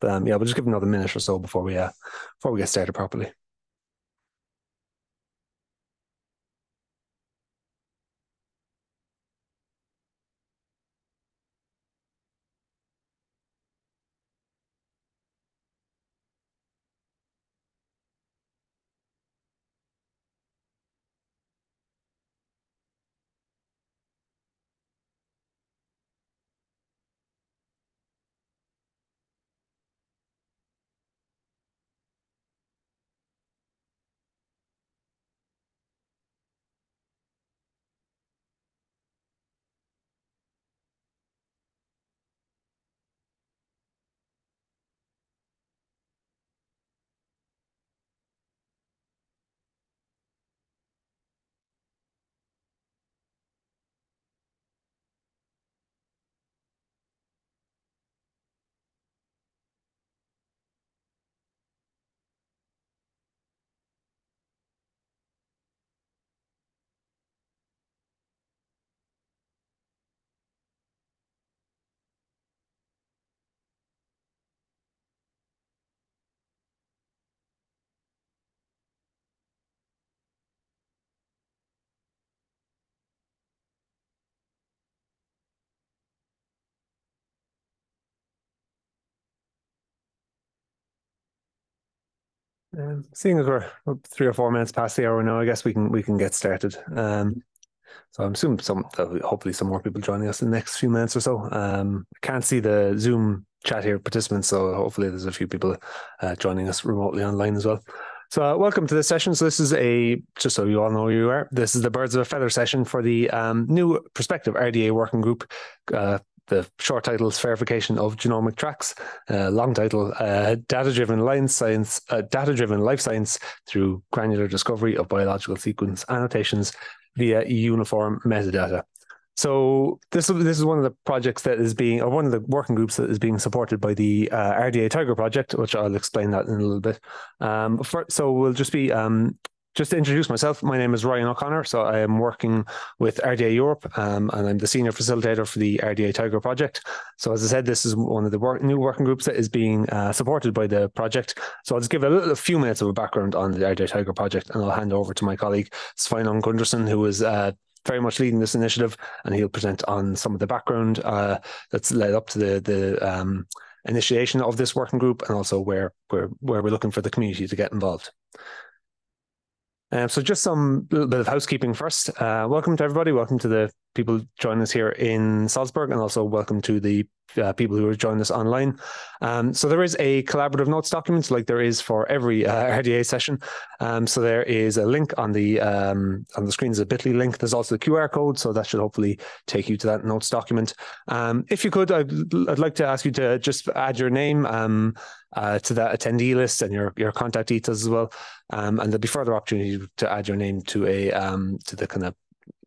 But um, yeah, we'll just give another minute or so before we uh, before we get started properly. Um, seeing as we're three or four minutes past the hour now, I guess we can we can get started. Um, so I'm assuming some hopefully some more people joining us in the next few minutes or so. Um, I can't see the Zoom chat here participants, so hopefully there's a few people uh, joining us remotely online as well. So uh, welcome to this session. So this is a just so you all know who you are. This is the Birds of a Feather session for the um, new prospective RDA working group uh, the short title is FAIRification of Genomic Tracks. Uh, long title, uh, Data-Driven Life Science, uh, Data-Driven Life Science through Granular Discovery of Biological Sequence Annotations via Uniform Metadata. So this this is one of the projects that is being, or one of the working groups that is being supported by the uh, RDA Tiger project, which I'll explain that in a little bit. Um, for, so we'll just be um, just to introduce myself, my name is Ryan O'Connor. So I am working with RDA Europe, um, and I'm the senior facilitator for the RDA Tiger project. So as I said, this is one of the work, new working groups that is being uh, supported by the project. So I'll just give a, little, a few minutes of a background on the RDA Tiger project, and I'll hand over to my colleague Sveinung Gundersen, who is uh, very much leading this initiative, and he'll present on some of the background uh, that's led up to the the um, initiation of this working group, and also where where where we're looking for the community to get involved. Um, so just some little bit of housekeeping first. Uh, welcome to everybody. Welcome to the people joining us here in Salzburg, and also welcome to the uh, people who are joining us online. Um, so there is a collaborative notes document, like there is for every uh, RDA session. Um, so there is a link on the um, on the screen is a Bitly link. There's also the QR code, so that should hopefully take you to that notes document. Um, if you could, I'd, I'd, like to ask you to just add your name um, uh, to that attendee list and your your contact details as well. Um, and there'll be further opportunity to add your name to a um, to the kind of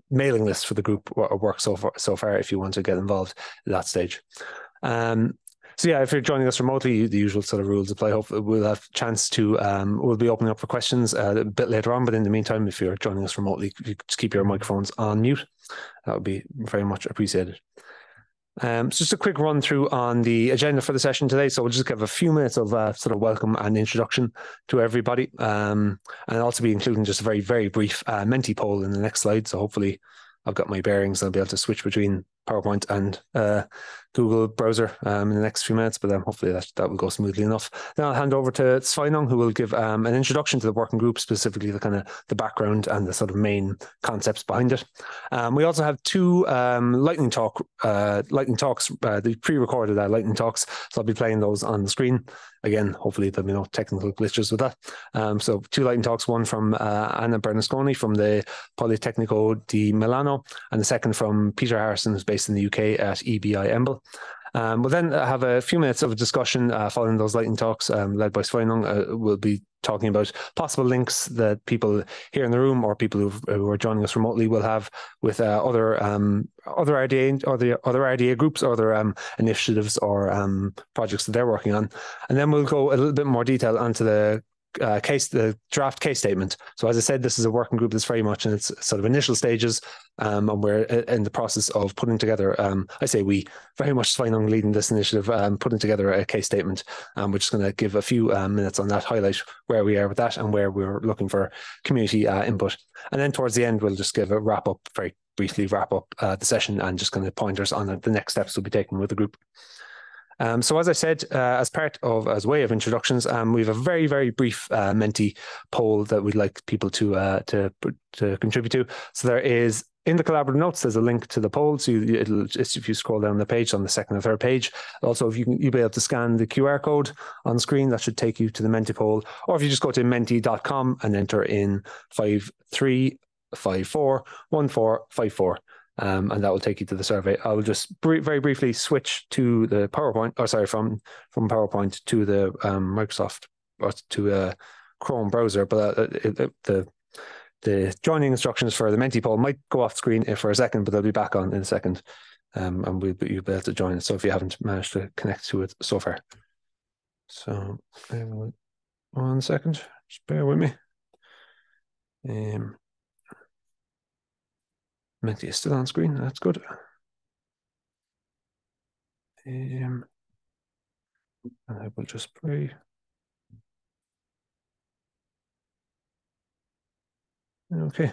mailing list for the group or work so far so far if you want to get involved at that stage. Um, so yeah, if you're joining us remotely, the usual sort of rules apply. Hopefully, we'll have a chance to um, we'll be opening up for questions uh, a bit later on. But in the meantime, if you're joining us remotely, you just keep your microphones on mute. That would be very much appreciated. Um, so just a quick run through on the agenda for the session today. So we'll just give a few minutes of uh, sort of welcome and introduction to everybody, um, and also be including just a very very brief uh, Menti poll in the next slide. So hopefully, I've got my bearings. I'll be able to switch between PowerPoint and uh, Google browser um, in the next few minutes, but um, hopefully that, that will go smoothly enough. Then I'll hand over to Sveinung, who will give um, an introduction to the working group, specifically the kind of the background and the sort of main concepts behind it. Um, we also have two um, lightning talk uh, lightning talks, uh, the pre-recorded uh, lightning talks. So I'll be playing those on the screen. Again, hopefully there'll be no technical glitches with that. Um, so two lightning talks, one from uh, Anna Bernasconi from the Politecnico di Milano, and the second from Peter Harrison, who's based in the UK at EBI EMBL. Um, we'll then have a few minutes of a discussion uh, following those lightning talks um, led by Sveinung. Uh, we'll be talking about possible links that people here in the room or people who are joining us remotely will have with uh, other um, other RDA other RDA groups, other um, initiatives or um, projects that they're working on, and then we'll go a little bit more detail onto the uh, case, the draft case statement. So as I said, this is a working group that's very much in its sort of initial stages, um, and we're in the process of putting together. Um, I say we very much Sveinung leading this initiative, um, putting together a case statement. Um, we're just going to give a few uh, minutes on that, highlight where we are with that, and where we're looking for community uh, input. And then towards the end, we'll just give a wrap up, very briefly wrap up uh, the session, and just kind of pointers on the next steps we'll be taking with the group. Um, so as I said, uh, as part of as way of introductions, um, we have a very very brief uh, Menti poll that we'd like people to uh, to to contribute to. So there is in the collaborative notes, there's a link to the poll. So you, if you scroll down the page on the second or third page. Also, if you can, you'll be able to scan the QR code on screen, that should take you to the Menti poll. Or if you just go to menti.com and enter in five three five four one four five four um, and that will take you to the survey. I will just br- very briefly switch to the PowerPoint, or sorry, from from PowerPoint to the um, Microsoft or to a Chrome browser. But uh, it, the the joining instructions for the Menti poll might go off screen for a second, but they'll be back on in a second, um, and we'll you'll be able to join it. So if you haven't managed to connect to it so far, so one second, just bear with me. Um, Menti is still on screen. That's good. Um, and I will just pray. Okay.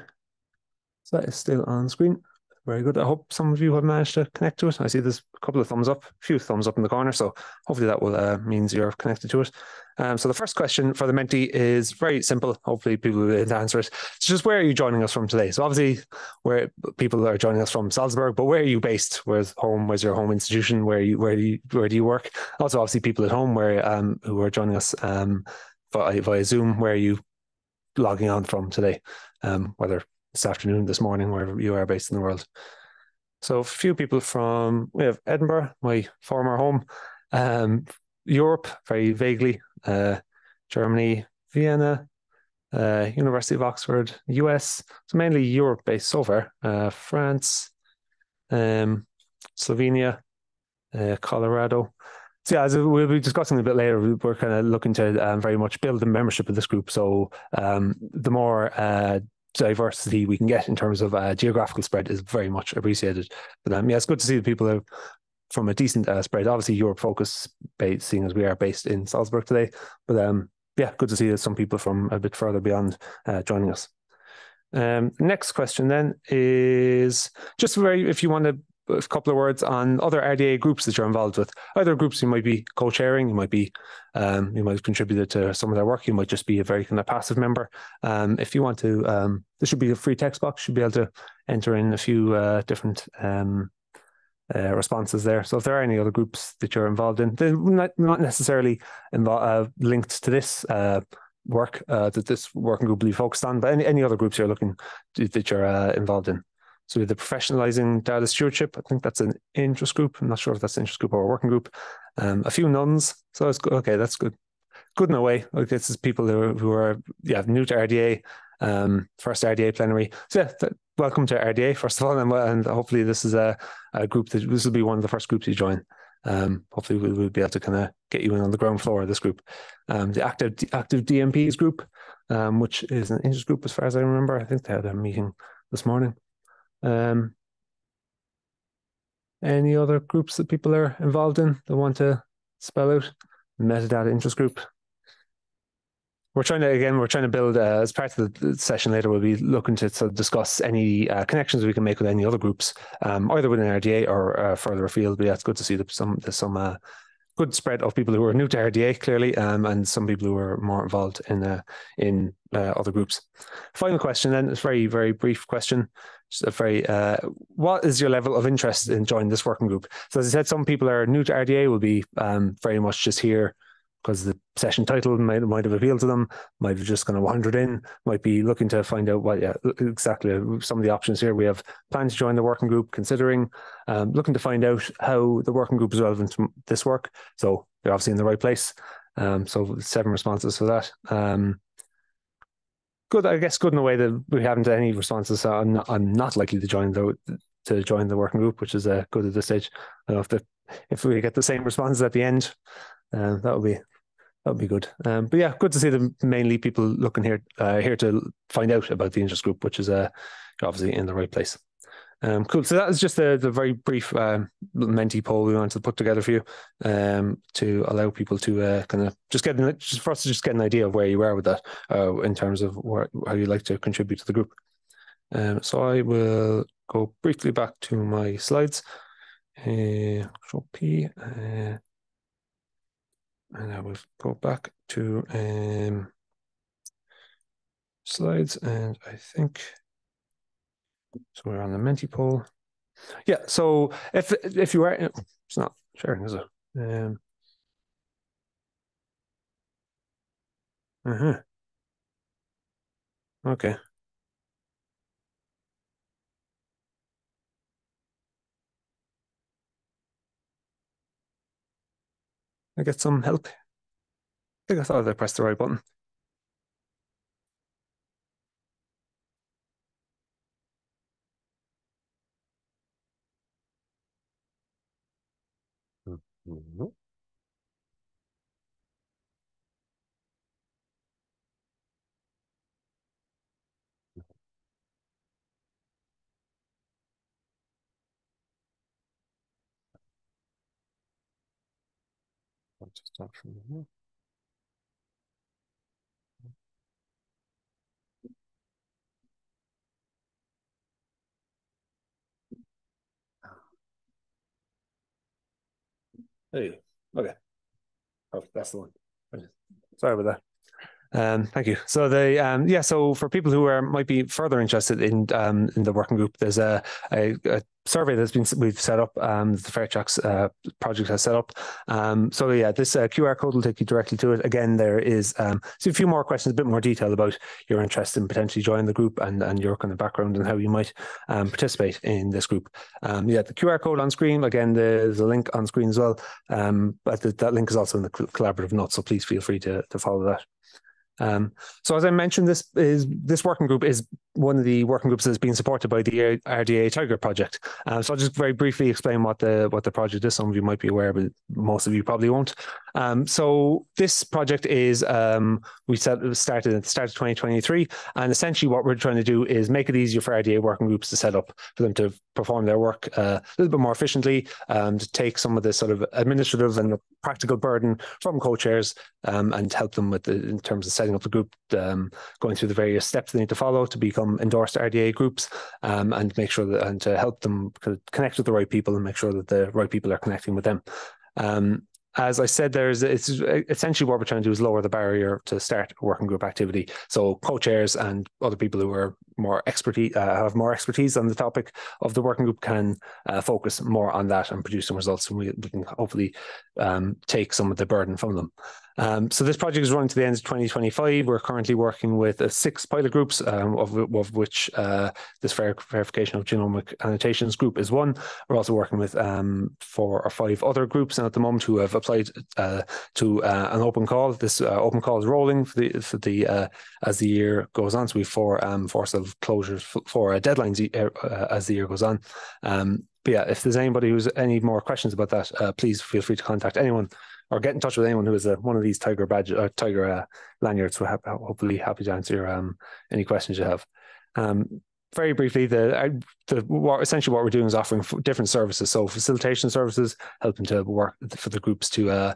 So that is still on screen. Very good. I hope some of you have managed to connect to it. I see there's a couple of thumbs up, a few thumbs up in the corner. So hopefully that will uh, means you're connected to it. Um, so the first question for the Menti is very simple. Hopefully people will be able to answer it. It's just where are you joining us from today? So obviously where people are joining us from Salzburg, but where are you based? Where's home? Where's your home institution? Where you where do you where do you work? Also obviously people at home where um who are joining us um via, via Zoom, where are you logging on from today? Um, whether this afternoon, this morning, wherever you are based in the world. So a few people from we have Edinburgh, my former home, um, Europe, very vaguely, uh, Germany, Vienna, uh, University of Oxford, US. So mainly Europe based so far. Uh, France, um, Slovenia, uh, Colorado. So yeah, as we'll be discussing a bit later, we're kind of looking to um, very much build the membership of this group. So um, the more uh, diversity we can get in terms of uh, geographical spread is very much appreciated. But um, yeah, it's good to see the people who, from a decent uh, spread. Obviously, Europe focus, based, seeing as we are based in Salzburg today. But um, yeah, good to see some people from a bit further beyond uh, joining us. Um, next question then is just very if you want to a couple of words on other RDA groups that you're involved with. Other groups you might be co-chairing, you might be, um, you might have contributed to some of their work. You might just be a very kind of passive member. Um, if you want to, um, there should be a free text box. You should be able to enter in a few uh, different um, uh, responses there. So if there are any other groups that you're involved in, they're not, not necessarily uh, linked to this uh, work uh, that this working group will be focused on, but any, any other groups you're looking to, that you're uh, involved in. So the professionalizing data stewardship, I think that's an interest group. I'm not sure if that's an interest group or a working group. Um, a few nuns. So it's good. Okay, that's good. Good in a way. Like this is people who are, who are yeah new to RDA, um, first RDA plenary. So yeah, th- welcome to RDA first of all, and, and hopefully this is a, a group that this will be one of the first groups you join. Um, hopefully we'll, we'll, be able to kind of get you in on the ground floor of this group. Um, the active active DMPs group, um, which is an interest group as far as I remember. I think they had a meeting this morning. Um, any other groups that people are involved in that want to spell out? Metadata interest group. We're trying to again. We're trying to build uh, as part of the session later. We'll be looking to of discuss any uh, connections we can make with any other groups, um, either within RDA or uh, further afield. But yeah, it's good to see that some there's some uh, good spread of people who are new to RDA clearly, um, and some people who are more involved in uh, in uh, other groups. Final question then, it's very very brief question. Very uh, what is your level of interest in joining this working group? So as I said, some people are new to RDA will be um, very much just here because the session title might might have appealed to them, might have just kind of wandered in, might be looking to find out what yeah exactly some of the options here. We have plans to join the working group, considering um, looking to find out how the working group is relevant to this work. So they're obviously in the right place. Um, so seven responses for that. Good, I guess, good in a way that we haven't any responses. So I'm not, I'm not likely to join the to join the working group, which is uh, good at this stage. I don't know if the if we get the same responses at the end, uh, that would be That'd be good. Um, but yeah, good to see the mainly people looking here uh, here to find out about the interest group, which is uh, obviously in the right place. Um, cool. So that is just the, the very brief um, Menti poll we wanted to put together for you um, to allow people to uh, kind of just get just for us to just get an idea of where you are with that uh, in terms of where, how you like to contribute to the group. Um, so I will go briefly back to my slides. Uh, P, uh, and I will go back to um, slides, and I think so. We're on the Menti poll. Yeah. So if if you are, it's not sharing, is it? Um, uh huh. Okay. I get some help. I think I thought I pressed the right button. I'll just start from here. Hey, okay. Oh, that's the one. Sorry about that. Um, thank you. So the um, yeah, so for people who are might be further interested in um, in the working group, there's a, a, a survey that's been we've set up. Um, the FAIRtracks uh, project has set up. Um, so yeah, this uh, QR code will take you directly to it. Again, there is um, so a few more questions, a bit more detail about your interest in potentially joining the group and and your kind of background and how you might um, participate in this group. Um, yeah, the QR code on screen. Again, there's a link on screen as well. Um, but the, that link is also in the collaborative notes, so please feel free to to follow that. Um, so as I mentioned, this is this working group is one of the working groups that's being supported by the RDA Tiger project. Uh, so I'll just very briefly explain what the what the project is. Some of you might be aware, but most of you probably won't. Um, so this project is um, we set, started at the start of 2023, and essentially what we're trying to do is make it easier for RDA working groups to set up for them to perform their work uh, a little bit more efficiently, um, to take some of the sort of administrative and practical burden from co-chairs um, and help them with the, in terms of setting up the group, um, going through the various steps they need to follow to become endorsed RDA groups, um, and make sure that and to help them connect with the right people and make sure that the right people are connecting with them. Um, as I said, there's it's essentially what we're trying to do is lower the barrier to start working group activity. So co-chairs and other people who are more expertise uh, have more expertise on the topic of the working group can uh, focus more on that and produce some results, and we, we can hopefully um, take some of the burden from them. Um, so this project is running to the end of 2025. We're currently working with uh, six pilot groups, um, of, of, which uh, this ver FAIRification of genomic annotations group is one. We're also working with um, four or five other groups and at the moment who have applied uh, to uh, an open call. This uh, open call is rolling for the, for the uh, as the year goes on. So we have four um, four sort of closures for deadlines as the year goes on. Um, but yeah, if there's anybody who's any more questions about that, please feel free to contact anyone or get in touch with anyone who is a, one of these Tiger badge uh, Tiger uh, lanyards. Ha- hopefully happy to answer um, any questions you have. Um, very briefly, the, the what, essentially what we're doing is offering different services. So facilitation services, helping to work for the groups to uh,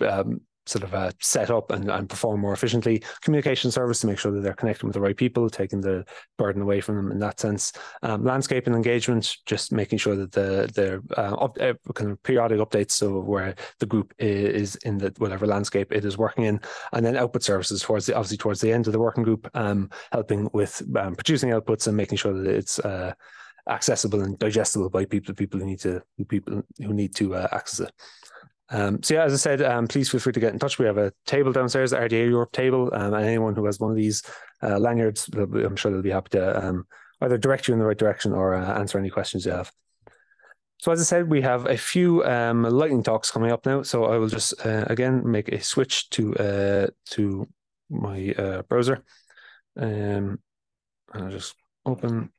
um, sort of uh, set up and, and perform more efficiently. Communication service to make sure that they're connecting with the right people, taking the burden away from them in that sense. Um, landscape and engagement, just making sure that the the uh, up, uh, kind of periodic updates, so where the group is in the whatever landscape it is working in, and then output services towards the obviously towards the end of the working group, um, helping with um, producing outputs and making sure that it's uh, accessible and digestible by people people who need to people who need to uh, access it. Um, so yeah, as I said, um, please feel free to get in touch. We have a table downstairs, the RDA Europe table, um, and anyone who has one of these uh, lanyards, I'm sure they'll be happy to um, either direct you in the right direction or uh, answer any questions you have. So as I said, we have a few um, lightning talks coming up now. So I will just uh, again make a switch to uh, to my uh, browser, um, and I'll just open.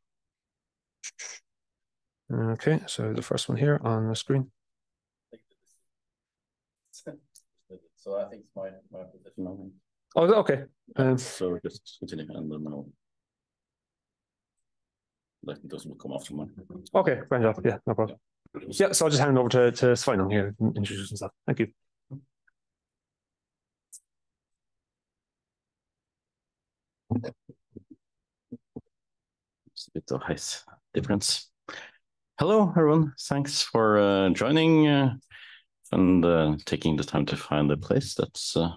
Okay, so the first one here on the screen. So I think it's my, my position now. Oh, okay. Um, So just continue and then I'll let those will come after mine. okay, grand job. Yeah, no problem. Yeah, so I'll just hand it over to, to Sveinung here, and introduce himself. Thank you. It's a bit of height difference. Hello, everyone. Thanks for uh, joining uh, and uh, taking the time to find a place. That's uh,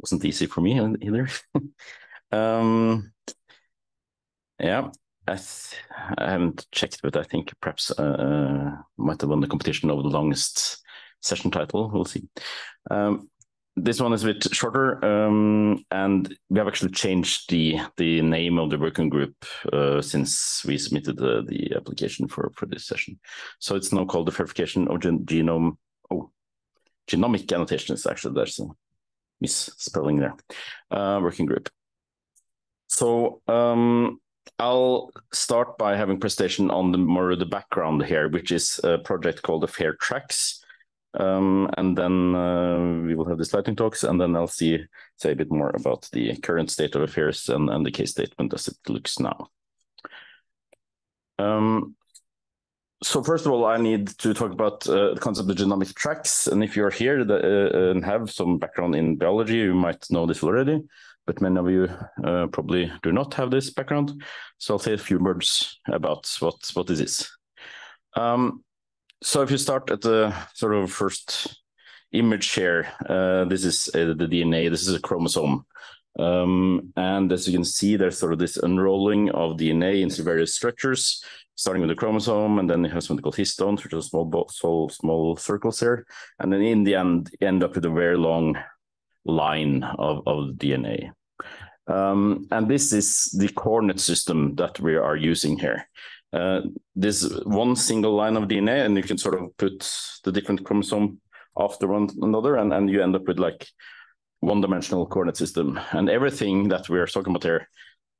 wasn't easy for me either. um, yeah, I, I haven't checked, but I think perhaps uh, might have won the competition over the longest session title. We'll see. Um, this one is a bit shorter, um, and we have actually changed the the name of the working group uh, since we submitted the, the application for for this session. So it's now called the FAIRification of gen- genome. Genomic annotation is actually there's a misspelling there. Uh, working group. So um, I'll start by having presentation on the more the background here, which is a project called the FAIRtracks. Um, and then uh, we will have the lightning talks, and then I'll see say a bit more about the current state of affairs and, and the case statement as it looks now. Um, so first of all, I need to talk about uh, the concept of genomic tracks. And if you're here the, uh, and have some background in biology, you might know this already, but many of you uh, probably do not have this background. So I'll say a few words about what, what this is. Um, so if you start at the sort of first image here, uh, this is uh, the DNA, this is a chromosome. Um, and as you can see, there's sort of this unrolling of DNA into various structures, starting with the chromosome, and then you have something called histones, which are small, small, small circles here. And then in the end, end up with a very long line of, of DNA. Um, and this is the coordinate system that we are using here. Uh, this one single line of DNA, and you can sort of put the different chromosome after one another, and, and you end up with like one-dimensional coordinate system. And everything that we're talking about here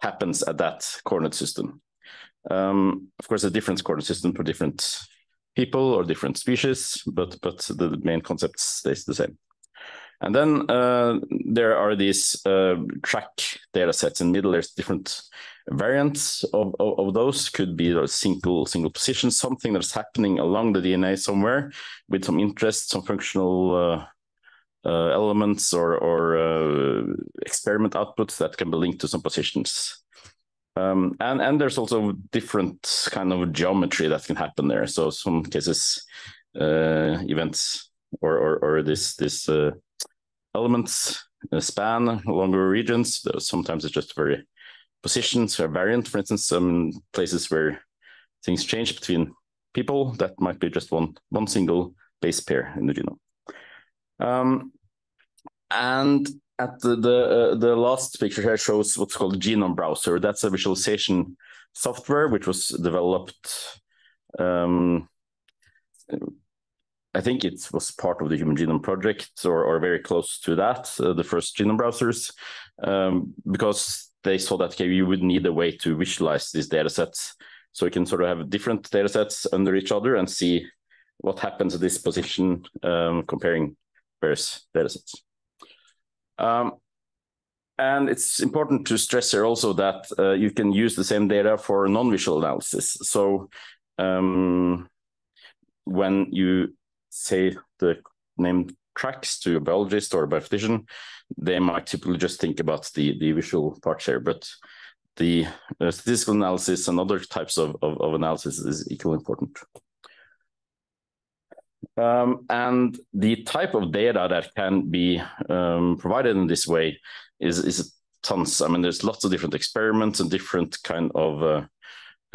happens at that coordinate system. Um, of course, a different coordinate system for different people or different species, but but the main concept stays the same. And then uh, there are these uh, track data sets in middle. There's different variants of, of, of, those. Could be a single single position, something that's happening along the DNA somewhere with some interest, some functional uh, uh elements or, or uh, experiment outputs that can be linked to some positions. Um, and and there's also different kind of geometry that can happen there. So some cases, uh, events or, or, or this this elements span longer regions. Sometimes it's just very positions are variant. For instance, some places where things change between people, that might be just one one single base pair in the genome. Um, and at the the, uh, the last picture here shows what's called genome browser. That's a visualization software which was developed um, I think it was part of the Human Genome Project or, or very close to that, uh, the first genome browsers, um, because they saw that okay, you would need a way to visualize these data sets. So you can sort of have different data sets under each other and see what happens at this position um, comparing various data sets. Um, and it's important to stress here also that uh, you can use the same data for non-visual analysis. So um, when you say the name tracks to a biologist or a biophysician, they might typically just think about the, the visual part here, but the uh, statistical analysis and other types of, of, of analysis is equally important. Um, and the type of data that can be um, provided in this way is, is tons. I mean, there's lots of different experiments and different kind of uh,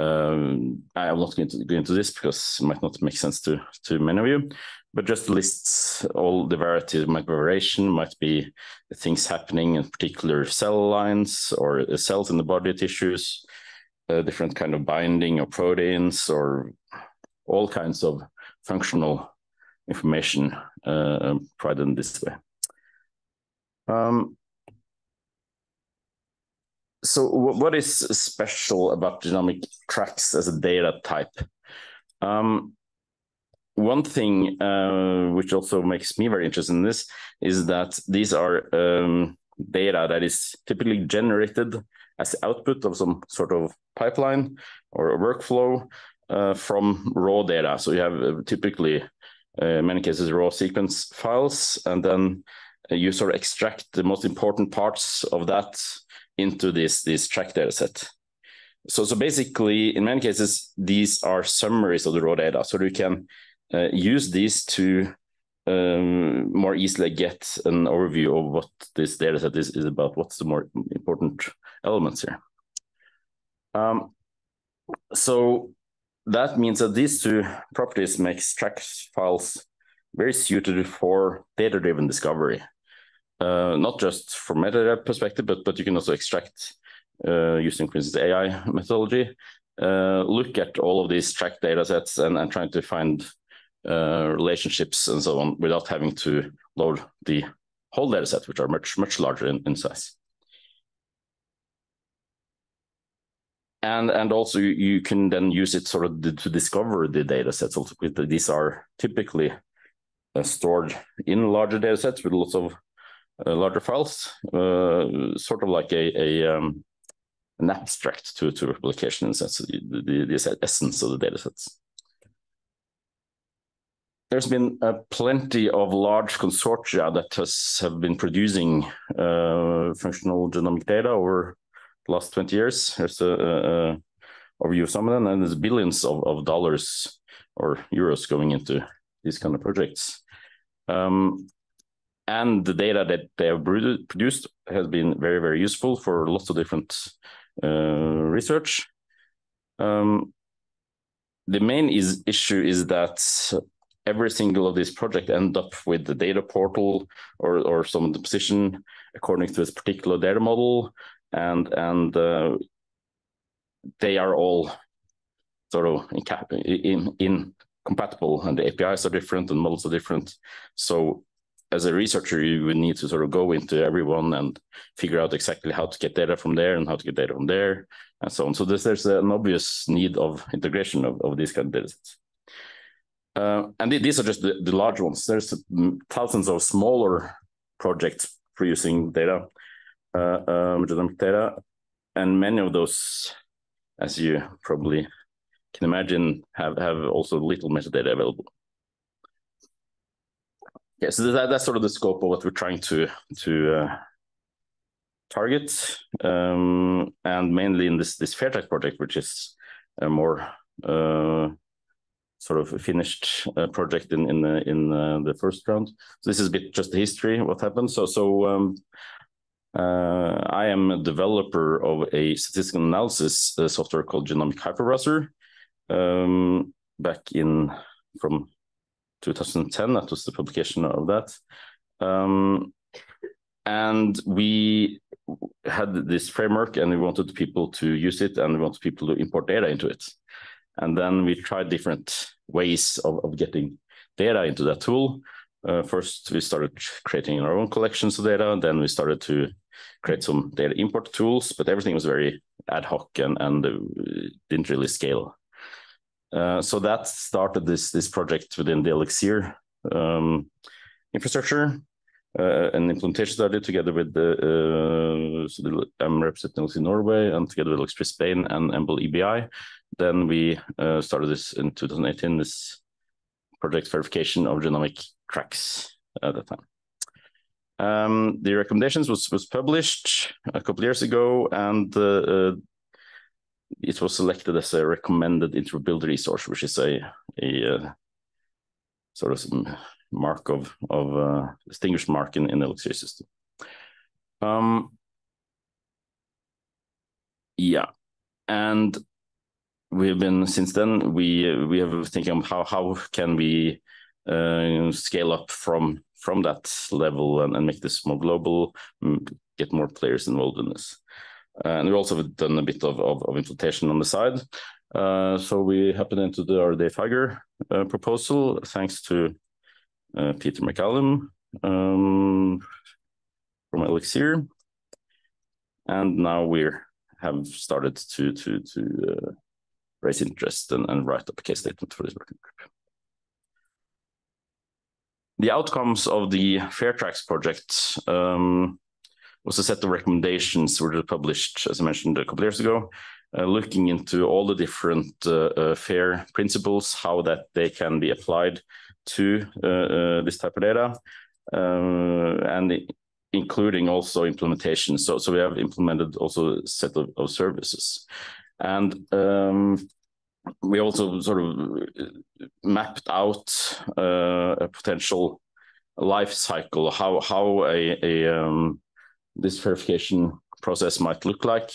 um, I'm not going to go into this because it might not make sense to, to many of you, but just lists all the variety of variation might be things happening in particular cell lines or cells in the body tissues, uh, different kind of binding of proteins or all kinds of functional information uh, provided in this way. Um, so what is special about genomic tracks as a data type? Um, one thing uh, which also makes me very interested in this is that these are um, data that is typically generated as the output of some sort of pipeline or a workflow uh, from raw data. So you have uh, typically, in many cases, raw sequence files, and then you sort of extract the most important parts of that into this this track data set. So, so basically, in many cases, these are summaries of the raw data. So you can uh, use these to um, more easily get an overview of what this data set is, is about. What's the more important elements here? Um, so that means that these two properties makes track files very suited for data-driven discovery. Uh, not just from metadata perspective, but but you can also extract uh, using, for instance, AI methodology. Uh, look at all of these track data sets and, and trying to find uh, relationships and so on without having to load the whole data set, which are much, much larger in, in size. And, and also you can then use it sort of to discover the data sets. Also, these are typically uh, stored in larger data sets with lots of uh, larger files, uh, sort of like a, a um, an abstract to, to replication in sense the, the, the essence of the data sets there's been uh, plenty of large consortia that has have been producing uh, functional genomic data over last 20 years. There's a, a, overview of some of them, and there's billions of, of dollars or euros going into these kind of projects. Um, and the data that they have produced has been very, very useful for lots of different uh, research. Um, the main is, issue is that every single of these projects end up with the data portal or or some of the position according to this particular data model, and and uh, they are all sort of in, in incompatible, and the APIs are different and models are different. So as a researcher, you would need to sort of go into everyone and figure out exactly how to get data from there and how to get data from there and so on. So there's, there's an obvious need of integration of, of these kind of data sets. Uh, and these are just the, the large ones. There's thousands of smaller projects producing data, uh, um, and many of those, as you probably can imagine, have have also little metadata available. Yeah, so that, that's sort of the scope of what we're trying to to uh, target, um, and mainly in this this FAIRtrack project, which is a more uh, sort of finished uh, project in in the in uh, the first round. So this is a bit just the history what happened. So so um, uh, I am a developer of a statistical analysis uh, software called Genomic Hyperbrowser. Um, back in from 2010, that was the publication of that. Um, and we had this framework and we wanted people to use it and we wanted people to import data into it. And then we tried different ways of, of getting data into that tool. Uh, first, we started creating our own collections of data. Then we started to create some data import tools, but everything was very ad hoc and, and uh, didn't really scale. Uh, so that started this this project within the Elixir um, infrastructure, uh, an implementation study together with the, uh, so the, I'm representing in Norway and together with Elixir Spain and EMBL EBI then we uh, started this in 2018, this project FAIRification of genomic tracks at the time. Um, the recommendations was, was published a couple years ago, and uh, uh, it was selected as a recommended interoperability resource, which is a, a uh, sort of mark of, of uh, distinguished mark in, in the Elixir system. Um, yeah, and we've been since then we we have thinking of how how can we uh, scale up from from that level and, and make this more global, get more players involved in this. Uh, and we also have done a bit of, of, of implementation on the side. Uh, so we happened into the RDA Tiger uh, proposal, thanks to uh, Peter Maccallum um, from Elixir. And now we have started to to to uh, raise interest and, and write up a case statement for this working group. the outcomes of the FAIRtracks project um, was a set of recommendations which were published, as I mentioned a couple of years ago, uh, looking into all the different uh, uh, FAIR principles, how that they can be applied to uh, uh, this type of data, uh, and including also implementation. So, so we have implemented also a set of, of services. And um, we also sort of mapped out a potential life cycle, how, how a, a um, this FAIRification process might look like.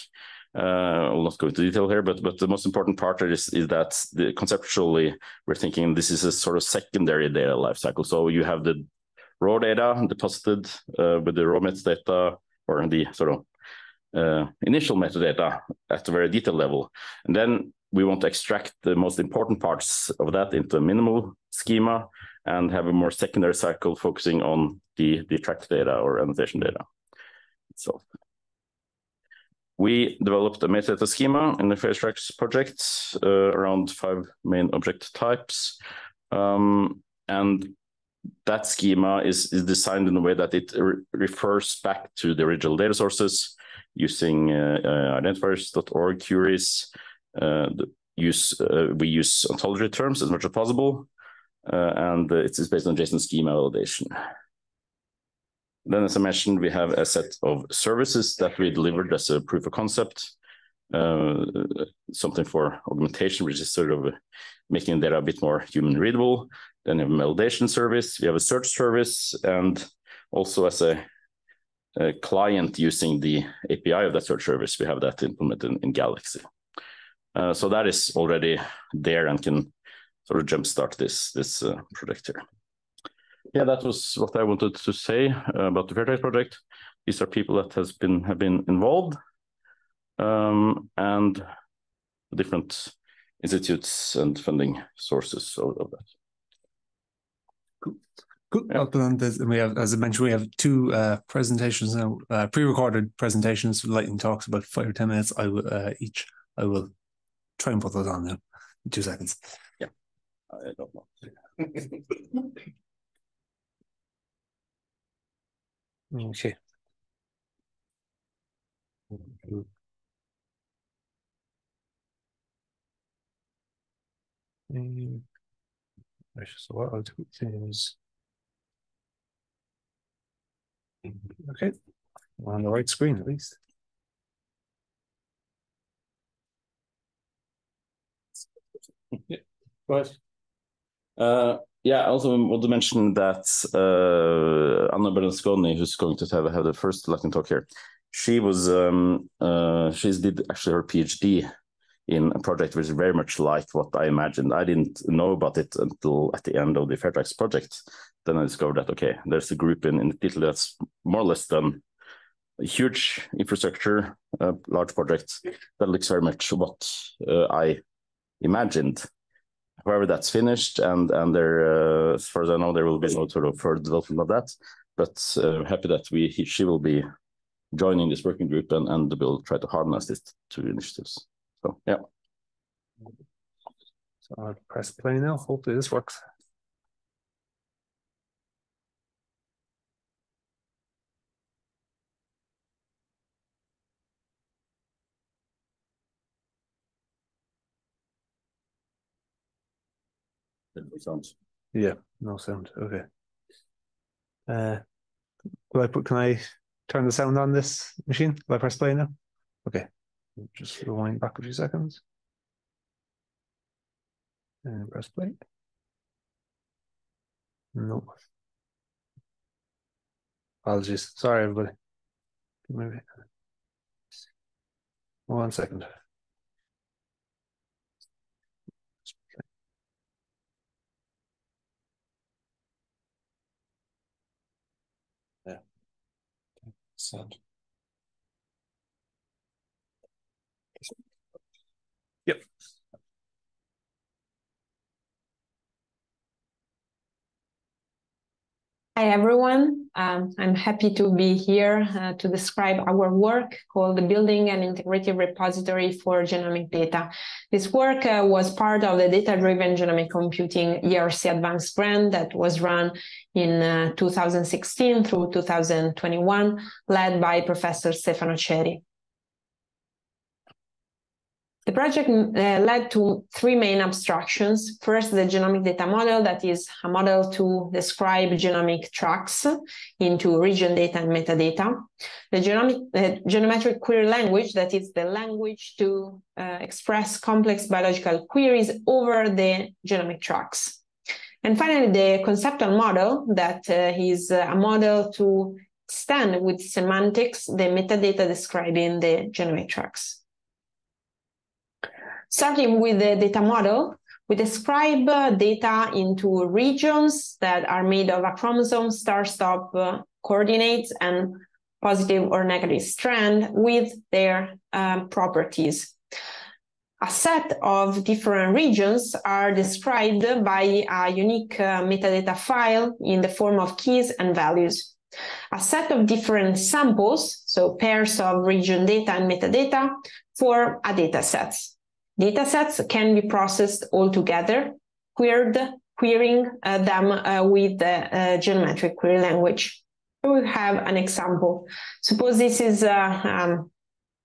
Uh, I'll not go into detail here, but but the most important part is is that the, conceptually we're thinking this is a sort of secondary data life cycle. So you have the raw data deposited uh, with the raw metadata or the sort of uh, initial metadata at a very detailed level, and then we want to extract the most important parts of that into a minimal schema and have a more secondary cycle focusing on the the tracked data or annotation data itself. We developed a metadata schema in the FAIRtracks project uh, around five main object types. Um, and that schema is, is designed in a way that it re refers back to the original data sources using uh, uh, identifiers.org queries. Uh, use we use ontology terms as much as possible, and it's based on JSON schema validation. Then, as I mentioned, we have a set of services that we delivered as a proof of concept, uh, something for augmentation, which is sort of making data a bit more human readable. Then we have a validation service, we have a search service, and also as a, a client using the API of that search service, we have that implemented in, in Galaxy. Uh, so that is already there and can sort of jumpstart this this uh, project here yeah, that was what I wanted to say about the FAIRtracks project. These are people that has been have been involved, um, and different institutes and funding sources of, of that. Cool. Cool. Yeah. we have, as I mentioned, we have two uh, presentations now, uh, pre-recorded presentations, lightning talks, about five or ten minutes. I will uh, each. I will try and put those on now. In two seconds. Yeah, I don't know. Okay. Mm. So what I'll do is okay, on the right screen at least. Yeah, ahead. Uh, yeah, I also want to mention that uh, Anna Bernasconi, who's going to have, have the first lightning talk here, she was um, uh, did actually her PhD in a project which is very much like what I imagined. I didn't know about it until at the end of the FAIRtracks project. Then I discovered that okay, there's a group in, in Italy that's more or less done a huge infrastructure, uh, large project that looks very much what uh, I imagined however that's finished, and and there, uh, as far as I know, there will be no sort of further development of that. But uh, happy that we he, she will be joining this working group, and and will try to harness these two initiatives. So yeah. So I'll press play now. Hopefully this works. No sound. Yeah, no sound. Okay. Uh, will I put? Can I turn the sound on this machine? Will I press play now? Okay. Just rewind back a few seconds. And press play. No. Apologies. Sorry, everybody. Maybe. One second. Sound. Hi, everyone. Um, I'm happy to be here uh, to describe our work called the Building an Integrative Repository for Genomic Data. This work uh, was part of the Data-Driven Genomic Computing ERC Advanced grant that was run in uh, 2016 through 2021, led by Professor Stefano Ceri. The project uh, led to three main abstractions. First, the genomic data model, that is a model to describe genomic tracks into region data and metadata. The genomic, uh, genometric query language, that is the language to uh, express complex biological queries over the genomic tracks. And finally, the conceptual model, that uh, is a model to extend with semantics the metadata describing the genomic tracks. Starting with the data model, we describe uh, data into regions that are made of a chromosome start-stop uh, coordinates and positive or negative strand with their um, properties. A set of different regions are described by a unique uh, metadata file in the form of keys and values. A set of different samples, so pairs of region data and metadata, form a data set. Datasets can be processed all together, queried, querying uh, them uh, with the uh, genometric query language. We have an example. Suppose this is a, um,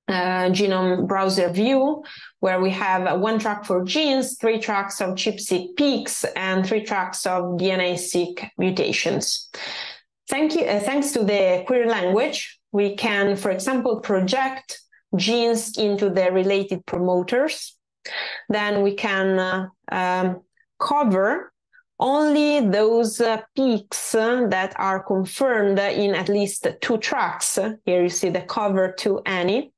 a genome browser view where we have one track for genes, three tracks of ChIP-seq peaks, and three tracks of DNA-seq mutations. Thank you, uh, thanks to the query language, we can, for example, project genes into the related promoters then we can uh, um, cover only those uh, peaks uh, that are confirmed in at least two tracks. Here you see the cover to any.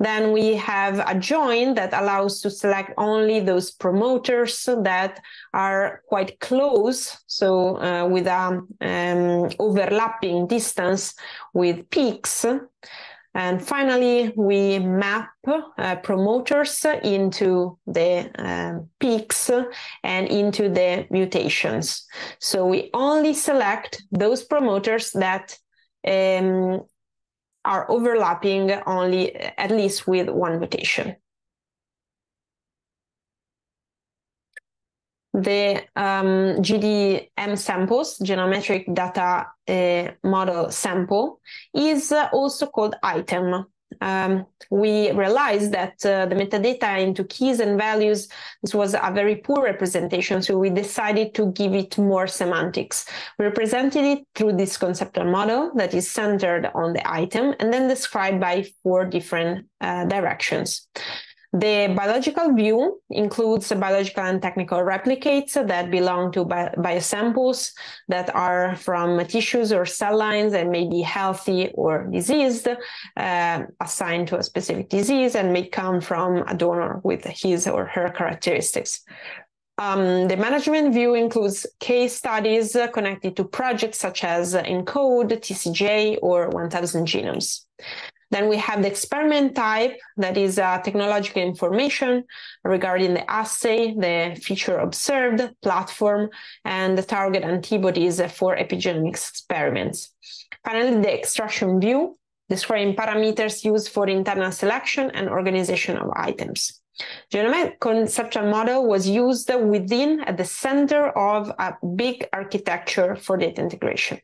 Then we have a join that allows to select only those promoters that are quite close, so uh, with a um, overlapping distance with peaks. And finally, we map uh, promoters into the uh, peaks and into the mutations. So we only select those promoters that um, are overlapping only at least with one mutation. The um, GDM samples, genometric data uh, model sample, is uh, also called item. Um, we realized that uh, the metadata into keys and values this was a very poor representation so we decided to give it more semantics we represented it through this conceptual model that is centered on the item and then described by four different uh, directions the biological view includes biological and technical replicates that belong to bi- biosamples that are from tissues or cell lines and may be healthy or diseased, uh, assigned to a specific disease, and may come from a donor with his or her characteristics. Um, the management view includes case studies connected to projects such as ENCODE, TCGA, or 1000 Genomes. Then we have the experiment type, that is uh, technological information regarding the assay, the feature observed, platform, and the target antibodies for epigenomics experiments. Finally, the extraction view, describing parameters used for internal selection and organization of items. Genomic conceptual model was used within at the center of a big architecture for data integration.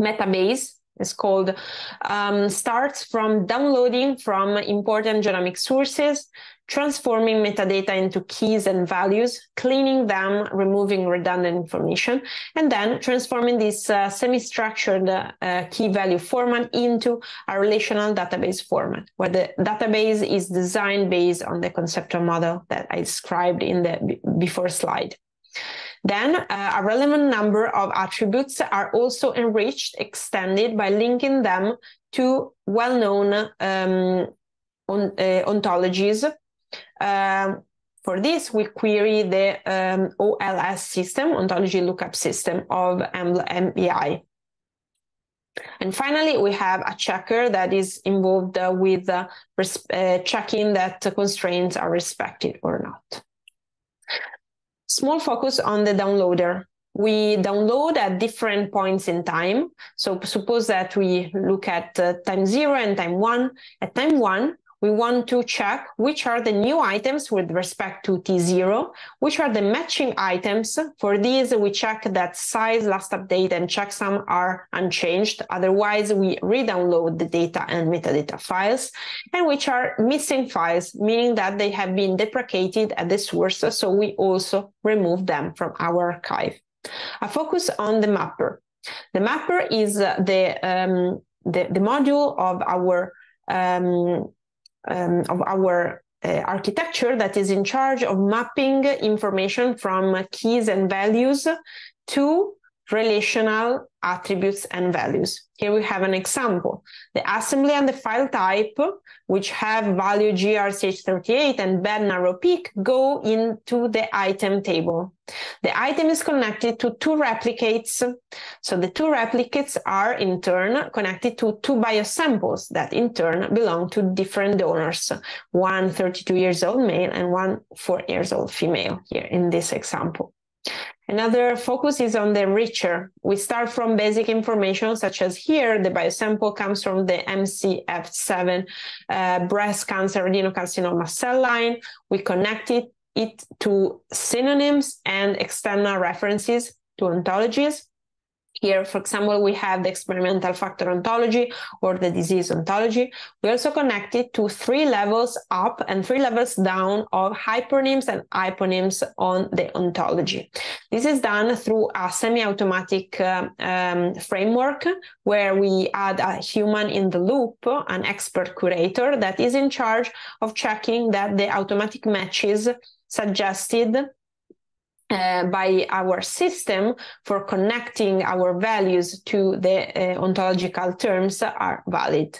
Metabase is called um, starts from downloading from important genomic sources transforming metadata into keys and values cleaning them removing redundant information and then transforming this uh, semi-structured uh, key value format into a relational database format where the database is designed based on the conceptual model that i described in the before slide then uh, a relevant number of attributes are also enriched, extended by linking them to well-known um, on, uh, ontologies. Um, for this, we query the um, OLS system, ontology lookup system of EBI. And finally, we have a checker that is involved uh, with uh, uh, checking that the constraints are respected or not. Small focus on the downloader. we download at different points in time. So suppose that we look at uh, time zero and time one. At time one, we want to check which are the new items with respect to T0, which are the matching items. For these, we check that size, last update, and checksum are unchanged. Otherwise, we re-download the data and metadata files, and which are missing files, meaning that they have been deprecated at the source, so we also remove them from our archive. A focus on the mapper. The mapper is the, um, the, the module of our um, um, of our uh, architecture that is in charge of mapping information from keys and values to relational attributes and values. Here we have an example. The assembly and the file type, which have value grch38 and bed narrow peak, go into the item table. The item is connected to two replicates. So the two replicates are in turn connected to two biosamples that in turn belong to different donors, one 32 years old male and one 4 years old female here in this example. Another focus is on the richer. We start from basic information, such as here, the biosample comes from the MCF7 uh, breast cancer adenocarcinoma cell line. We connect it, it to synonyms and external references to ontologies. Here, for example, we have the experimental factor ontology or the disease ontology. We also connect it to three levels up and three levels down of hypernyms and hyponyms on the ontology. This is done through a semi-automatic uh, um, framework where we add a human in the loop, an expert curator that is in charge of checking that the automatic matches suggested uh, by our system for connecting our values to the uh, ontological terms are valid.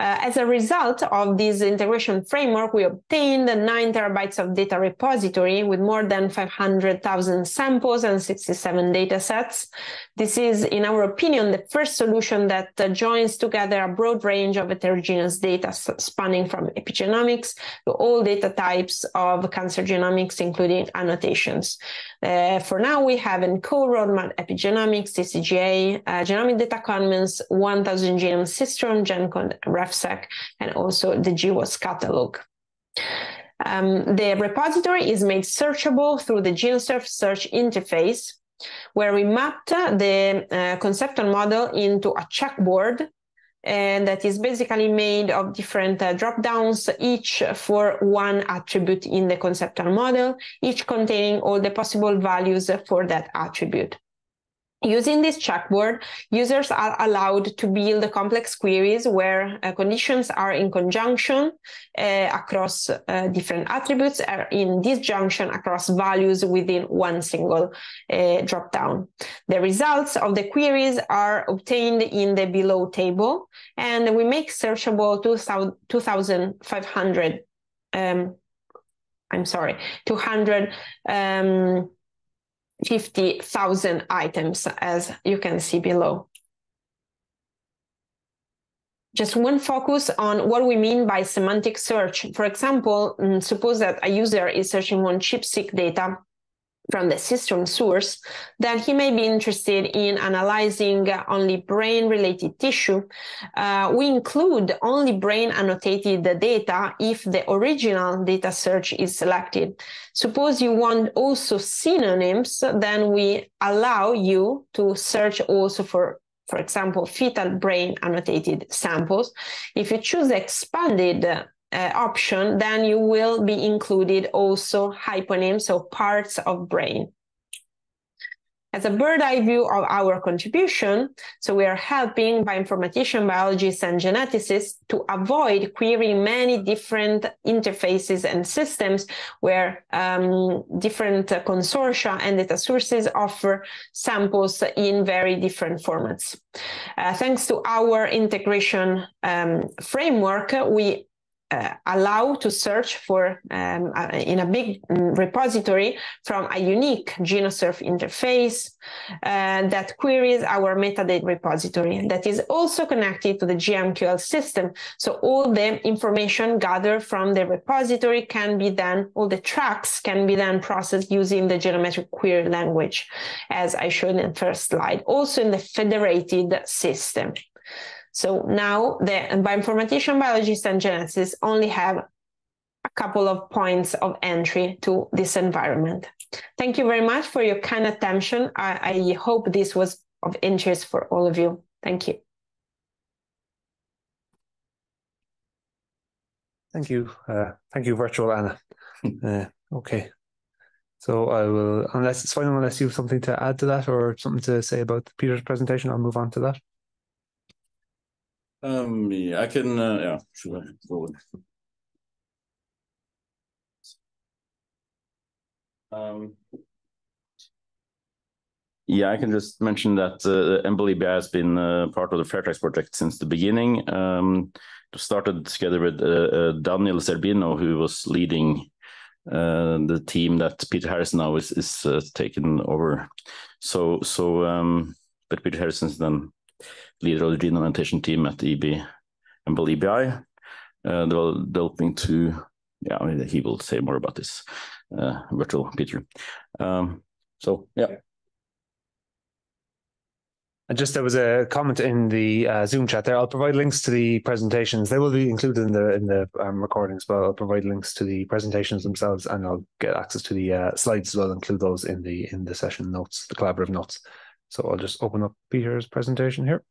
Uh, as a result of this integration framework, we obtained 9 terabytes of data repository with more than 500,000 samples and 67 data sets. This is, in our opinion, the first solution that uh, joins together a broad range of heterogeneous data spanning from epigenomics to all data types of cancer genomics, including annotations. Uh, for now, we have ENCODE roadmap epigenomics, TCGA, uh, genomic data commons, 1000 genome system, GENCODE, RefSeq, and also the GWAS catalog. Um, the repository is made searchable through the GenoSurf search interface, where we mapped the uh, conceptual model into a checkboard and that is basically made of different uh, drop downs, each for one attribute in the conceptual model, each containing all the possible values for that attribute. Using this checkboard, users are allowed to build complex queries where uh, conditions are in conjunction uh, across uh, different attributes, are in disjunction across values within one single uh, dropdown. The results of the queries are obtained in the below table, and we make searchable 2,500, um, I'm sorry, 200 um, 50,000 items, as you can see below. Just one focus on what we mean by semantic search. For example, mm, suppose that a user is searching on ChIP-seq data from the system source, then he may be interested in analyzing only brain related tissue. Uh, we include only brain annotated data if the original data search is selected. Suppose you want also synonyms, then we allow you to search also for for example, fetal brain annotated samples. If you choose expanded uh, option, then you will be included also hyponyms, so parts of brain. As a bird eye view of our contribution, so we are helping bioinformatician biologists and geneticists to avoid querying many different interfaces and systems where um, different consortia and data sources offer samples in very different formats. Uh, thanks to our integration um, framework, we uh, allow to search for um, uh, in a big mm, repository from a unique GenoSurf interface uh, that queries our metadata repository that is also connected to the GMQL system. So all the information gathered from the repository can be then, all the tracks can be then processed using the genometric query language, as I showed in the first slide, also in the federated system. So now the bioinformatician, biologists and geneticists only have a couple of points of entry to this environment. Thank you very much for your kind attention. I, I hope this was of interest for all of you. Thank you. Thank you. Uh, thank you, virtual Anna. uh, okay. So I will, unless it's fine, unless you have something to add to that or something to say about Peter's presentation, I'll move on to that. Um, yeah, I can, uh, yeah, sure. Forward. Um, yeah, I can just mention that uh, EMBL-EBI has been uh, part of the FAIRtracks project since the beginning. Um, started together with uh, uh Daniel Zerbino, who was leading uh, the team that Peter Harrison now is is uh, taken over. So so, um, but Peter Harrison's then leader of the genome annotation team at EB EMBL-EBI, uh, developing to, yeah, I mean, he will say more about this, uh, virtual Peter. Um, so, yeah. And just there was a comment in the uh, Zoom chat there. I'll provide links to the presentations. They will be included in the in the um, recordings, but I'll provide links to the presentations themselves, and I'll get access to the uh, slides as well. Include those in the in the session notes, the collaborative notes. So I'll just open up Peter's presentation here.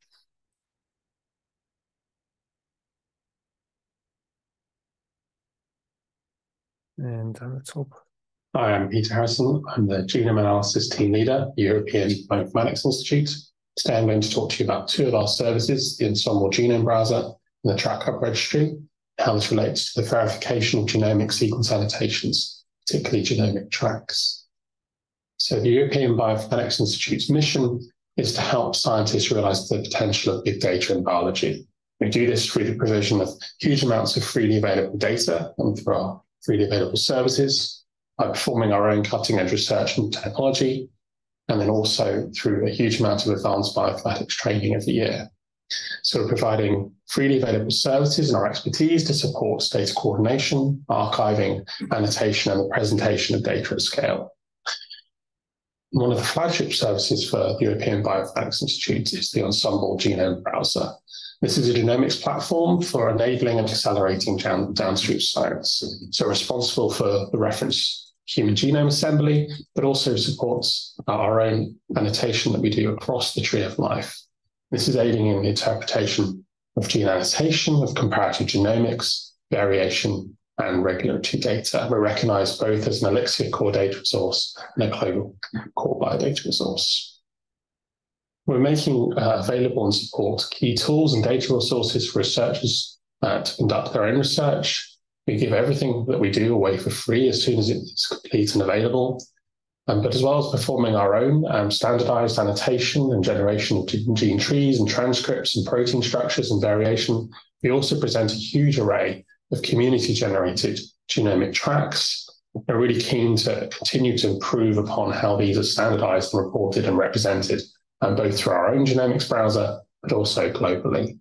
And uh, let's hope. Hi, I'm Peter Harrison. I'm the Genome Analysis Team Leader, European Bioinformatics Institute. Today I'm going to talk to you about two of our services, the Ensembl Genome Browser and the TrackHub Registry, how this relates to the FAIRification of genomic sequence annotations, particularly genomic tracks. So the European Bioinformatics Institute's mission is to help scientists realize the potential of big data in biology. We do this through the provision of huge amounts of freely available data and through our freely available services, by performing our own cutting edge research and technology, and then also through a huge amount of advanced bioinformatics training every year. So we're providing freely available services and our expertise to support data coordination, archiving, annotation, and the presentation of data at scale. One of the flagship services for the European Bioinformatics Institute is the Ensembl Genome Browser. This is a genomics platform for enabling and accelerating downstream science. So responsible for the reference human genome assembly, but also supports our own annotation that we do across the tree of life. This is aiding in the interpretation of gene annotation, of comparative genomics, variation, and regulatory data. We're recognized both as an Elixir core data resource and a global core biodata resource. We're making uh, available and support key tools and data resources for researchers uh, to conduct their own research. We give everything that we do away for free as soon as it's complete and available. Um, but as well as performing our own um, standardized annotation and generation of gene trees and transcripts and protein structures and variation, we also present a huge array of community generated genomic tracks. We're really keen to continue to improve upon how these are standardized and reported and represented, um, both through our own genomics browser, but also globally.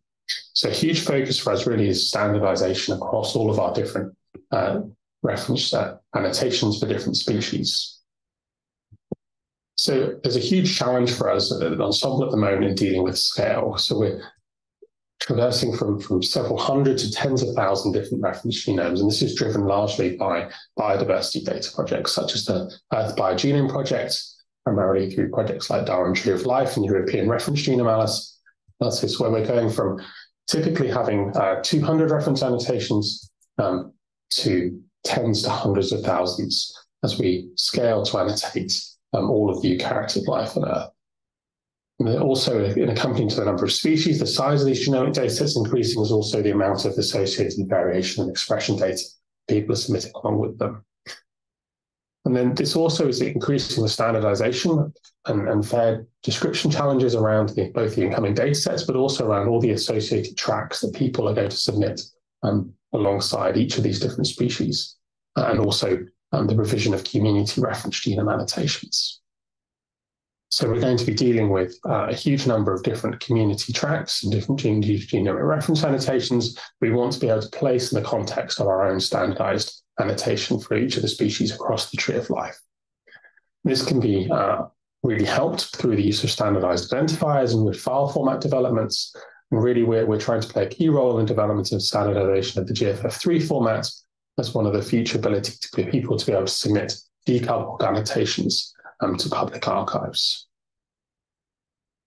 So a huge focus for us really is standardization across all of our different uh, reference uh, annotations for different species. So there's a huge challenge for us at Ensembl at the moment in dealing with scale. So we're traversing from, from several hundred to tens of thousands different reference genomes. And this is driven largely by biodiversity data projects, such as the Earth Biogenome Project, primarily through projects like Darwin Tree of Life and European Reference Genome Analysis, where we're going from typically having uh, 200 reference annotations um, to tens to hundreds of thousands as we scale to annotate um, all of the eukaryotic life on Earth. Also, in accompanying to the number of species, the size of these genomic data sets increasing is also the amount of associated variation and expression data people are submitting along with them. And then this also is increasing the standardization and, and fair description challenges around the, both the incoming data sets, but also around all the associated tracks that people are going to submit um, alongside each of these different species, and also um, the provision of community reference genome annotations. So we're going to be dealing with uh, a huge number of different community tracks and different gene genomic reference annotations. We want to be able to place in the context of our own standardized annotation for each of the species across the tree of life. This can be uh, really helped through the use of standardized identifiers and with file format developments. And really, we're, we're trying to play a key role in the development of standardization of the GFF3 format as one of the future ability to people to be able to submit decoupled annotations um, to public archives.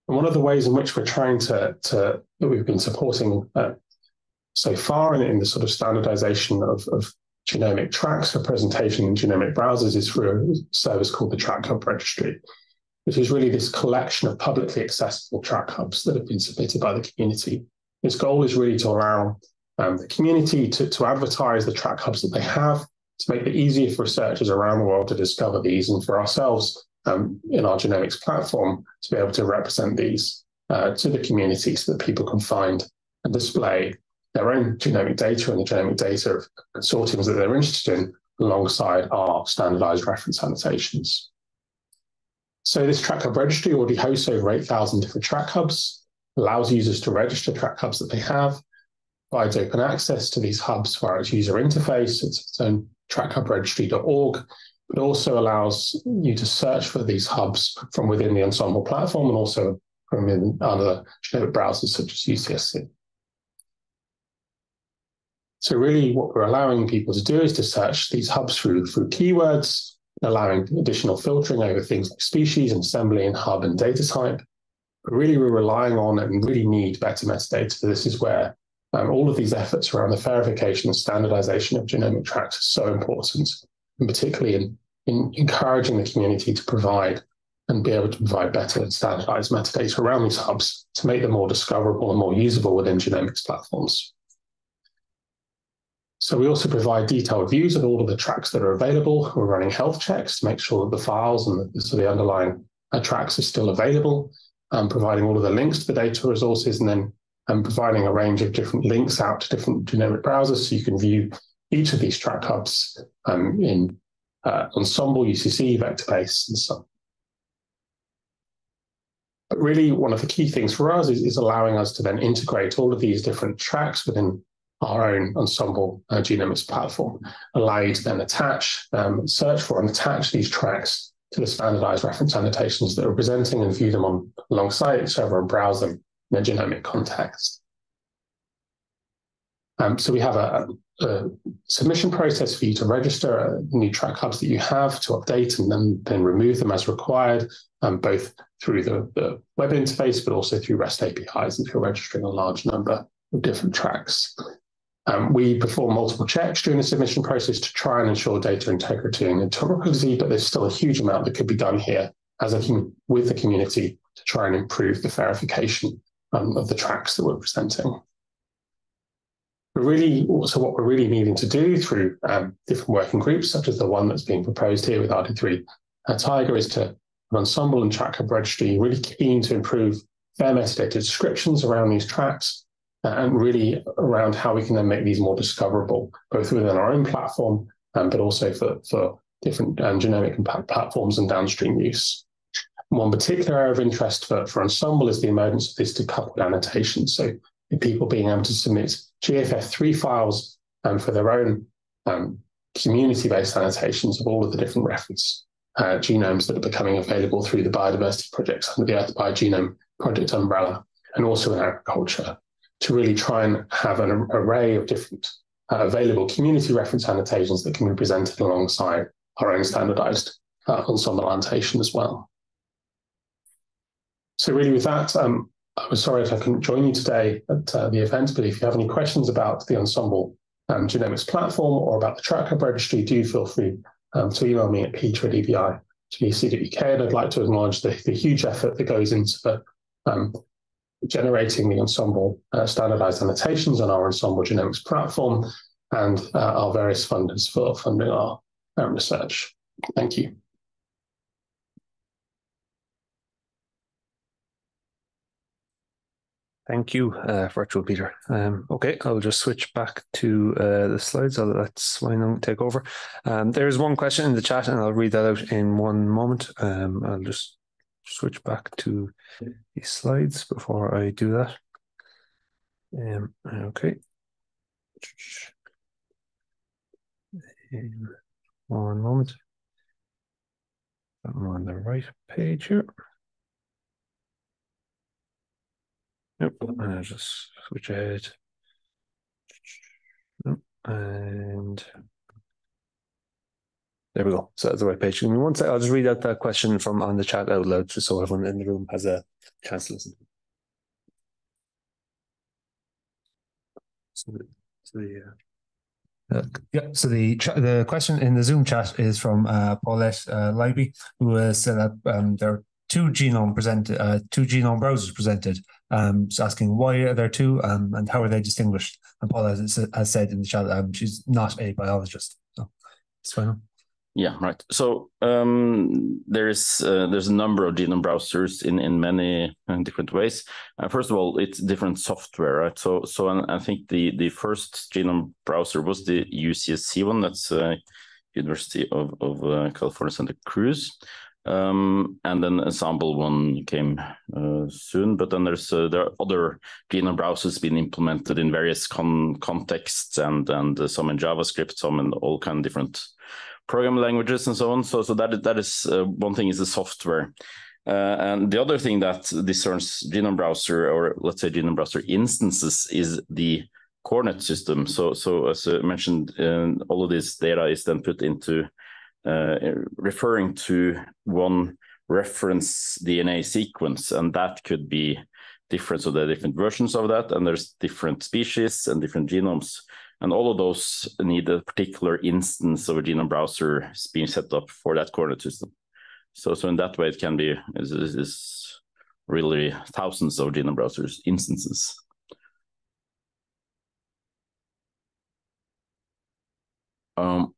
And one of the ways in which we're trying to, to that we've been supporting uh, so far in, in, the sort of standardization of, of genomic tracks for presentation in genomic browsers is through a service called the Track Hub Registry, which is really this collection of publicly accessible track hubs that have been submitted by the community. Its goal is really to allow um, the community to, to advertise the track hubs that they have, to make it easier for researchers around the world to discover these, and for ourselves um, in our genomics platform to be able to represent these uh, to the community so that people can find and display their own genomic data and the genomic data of consortiums that they're interested in alongside our standardized reference annotations. So this track hub registry already hosts over 8,000 different track hubs, allows users to register track hubs that they have, provides open access to these hubs via its user interface. It's its own trackhubregistry.org, but also allows you to search for these hubs from within the Ensembl platform and also from in other browsers such as UCSC. So really what we're allowing people to do is to search these hubs through, through keywords, allowing additional filtering over things like species and assembly and hub and data type. But really we're relying on and really need better metadata. This is where um, all of these efforts around the FAIRification and standardization of genomic tracks are so important, and particularly in, in encouraging the community to provide and be able to provide better and standardized metadata around these hubs to make them more discoverable and more usable within genomics platforms. So we also provide detailed views of all of the tracks that are available. We're running health checks to make sure that the files and the, so the underlying uh, tracks are still available, um, providing all of the links to the data resources, and then um, providing a range of different links out to different genomic browsers so you can view each of these track hubs um, in uh, Ensembl, UCSC, Vectorbase, and so on. But really, one of the key things for us is, is allowing us to then integrate all of these different tracks within our own Ensembl uh, genomics platform, allow you to then attach, um, search for and attach these tracks to the standardized reference annotations that we're presenting and view them on alongside each other and browse them in a genomic context. Um, so we have a, a, submission process for you to register uh, new track hubs that you have to update and then, then remove them as required, um, both through the, the web interface, but also through REST APIs if you're registering a large number of different tracks. Um, we perform multiple checks during the submission process to try and ensure data integrity and interoperability, but there's still a huge amount that could be done here as a with the community to try and improve the FAIRification um, of the tracks that we're presenting. But really, so what we're really needing to do through um, different working groups, such as the one that's being proposed here with RDA uh, Tiger, is to Ensembl and Track Registry really keen to improve their metadata descriptions around these tracks and really around how we can then make these more discoverable, both within our own platform, um, but also for, for different um, genomic impact platforms and downstream use. One particular area of interest for, for Ensembl is the emergence of this decoupled annotation. So people being able to submit GFF3 files um, for their own um, community-based annotations of all of the different reference uh, genomes that are becoming available through the biodiversity projects under the Earth Biogenome Project umbrella, and also in agriculture to really try and have an array of different uh, available community reference annotations that can be presented alongside our own standardized uh, Ensembl annotation as well. So really with that, um, I was sorry if I couldn't join you today at uh, the event, but if you have any questions about the Ensembl um, Genomics platform or about the Tracker registry, do feel free um, to email me at peter at. And I'd like to acknowledge the, the huge effort that goes into the um, generating the Ensembl uh, standardized annotations on our Ensembl Genomics platform and uh, our various funders for funding our um, research. Thank you. Thank you, uh, virtual Peter. Um, okay, I'll just switch back to uh, the slides. I'll let Sveinung take over. Um, there is one question in the chat, and I'll read that out in one moment. Um, I'll just switch back to the slides before I do that. Um, okay. Um, one moment. I'm on the right page here. Yep, and I'll just switch ahead. And there we go. So that's the right page. Give me one sec. I'll just read out that question from on the chat out loud, just so everyone in the room has a chance to listen. So, uh, uh, yeah, so the the question in the Zoom chat is from uh, Paulette uh, Leiby, who has said that um, there are two genome presented, uh, two genome browsers presented. Um, asking why are there two, um, and how are they distinguished? And Paula has, has said in the chat, um, she's not a biologist, so it's fine. Yeah, right. So um, there is uh, there's a number of genome browsers in in many uh, different ways. Uh, first of all, it's different software, right? So so I think the the first genome browser was the UCSC one. That's uh, University of of uh, California Santa Cruz. Um, and then Ensembl one came uh, soon, but then there's uh, there are other genome browsers being implemented in various con- contexts and and uh, some in JavaScript, some in all kind of different programming languages and so on. So so that that is uh, one thing is the software. Uh, and the other thing that discerns genome browser or let's say genome browser instances is the coordinate system. So so as I mentioned, uh, all of this data is then put into uh, referring to one reference DNA sequence, and that could be different. So there are different versions of that, and there's different species and different genomes. And all of those need a particular instance of a genome browser being set up for that coordinate system. So, so in that way, it can be is, is really thousands of genome browsers instances. Um,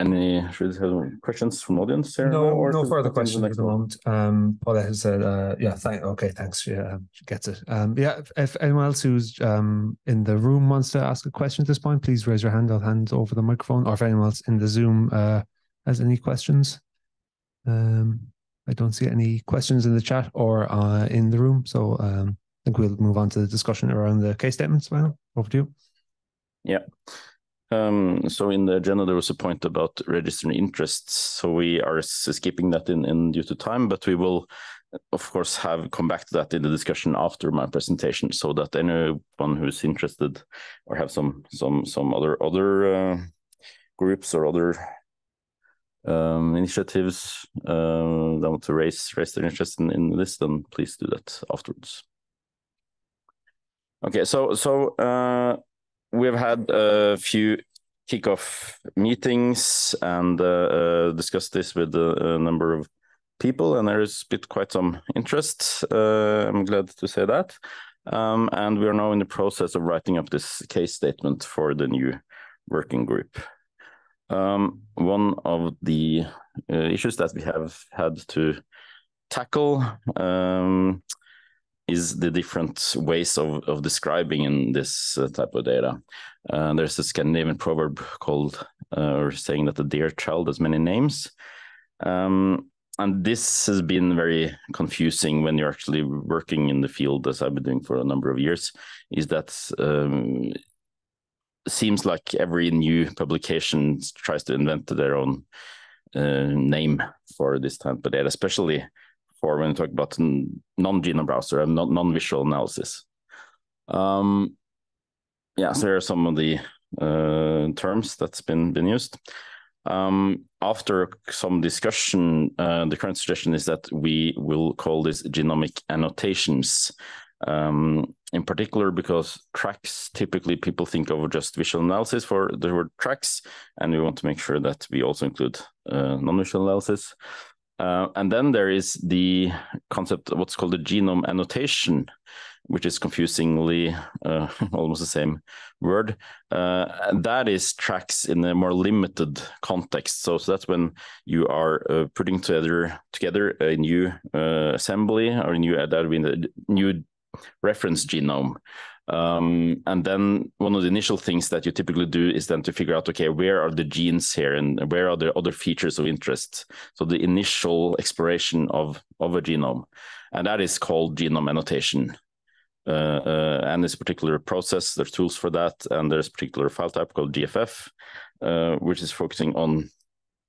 any should have questions from audience here? No, or no further questions at the moment. Um, Paula has said, uh, yeah, thank. Okay, thanks. Yeah, she gets it. Um, yeah, if, if, anyone else who's um in the room wants to ask a question at this point, please raise your hand. I'll hand over the microphone. Or if anyone else in the Zoom uh has any questions, um, I don't see any questions in the chat or uh in the room. So um, I think we'll move on to the discussion around the case statements. Well, over to you. Yeah. Um, so in the agenda, there was a point about registering interests. So we are skipping that in, in due to time, but we will, of course, have come back to that in the discussion after my presentation, so that anyone who's interested or have some some some other other uh, groups or other um, initiatives uh, that want to raise raise their interest in, in this, then please do that afterwards. Okay, so so. Uh, we've had a few kickoff meetings and uh, uh, discussed this with a, number of people, and there has been quite some interest. Uh, I'm glad to say that. Um, and we are now in the process of writing up this case statement for the new working group. Um, one of the uh, issues that we have had to tackle um, is the different ways of, of describing in this uh, type of data. Uh, there's a Scandinavian proverb called, uh, or saying that the dear child has many names. Um, and this has been very confusing when you're actually working in the field, as I've been doing for a number of years, is that um, seems like every new publication tries to invent their own uh, name for this type of data, especially for when we talk about non-genome browser and non-visual analysis. Um, yeah, so here are some of the uh, terms that's been been used. Um, after some discussion, uh, the current suggestion is that we will call this genomic annotations. Um, in particular, because tracks typically people think of just visual analysis for the word tracks, and we want to make sure that we also include uh, non-visual analysis. Uh, and then there is the concept of what's called the genome annotation, which is confusingly uh, almost the same word. Uh, that is tracks in a more limited context. So, so that's when you are uh, putting together together a new uh, assembly or a new that would be the new reference genome. Um, and then one of the initial things that you typically do is then to figure out, okay, where are the genes here and where are the other features of interest? So the initial exploration of, of a genome, and that is called genome annotation. Uh, uh, and this particular process, there's tools for that, and there's a particular file type called GFF, uh, which is focusing on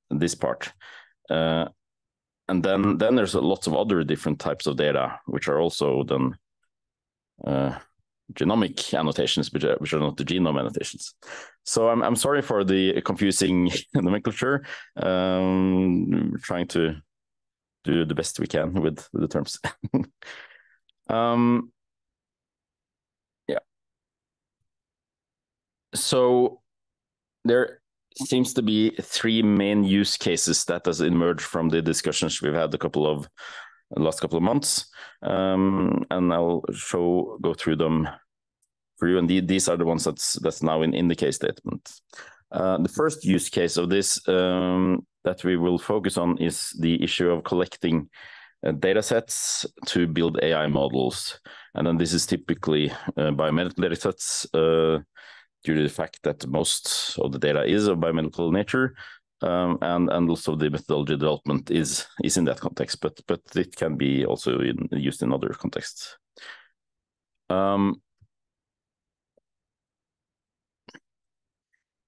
this part. Uh, and then, then there's lots of other different types of data, which are also then uh, genomic annotations, which are, which are not the genome annotations. So I'm I'm sorry for the confusing nomenclature. Um, trying to do the best we can with, with the terms. um, yeah. So there seems to be three main use cases that has emerged from the discussions we've had a couple of last couple of months, um, and I'll show go through them for you. And the, these are the ones that's that's now in in the case statement. Uh, the first use case of this um, that we will focus on is the issue of collecting uh, data sets to build AI models. And then this is typically uh, biomedical data sets uh, due to the fact that most of the data is of biomedical nature um, and and also the methodology development is is in that context, but but it can be also in, used in other contexts. Um,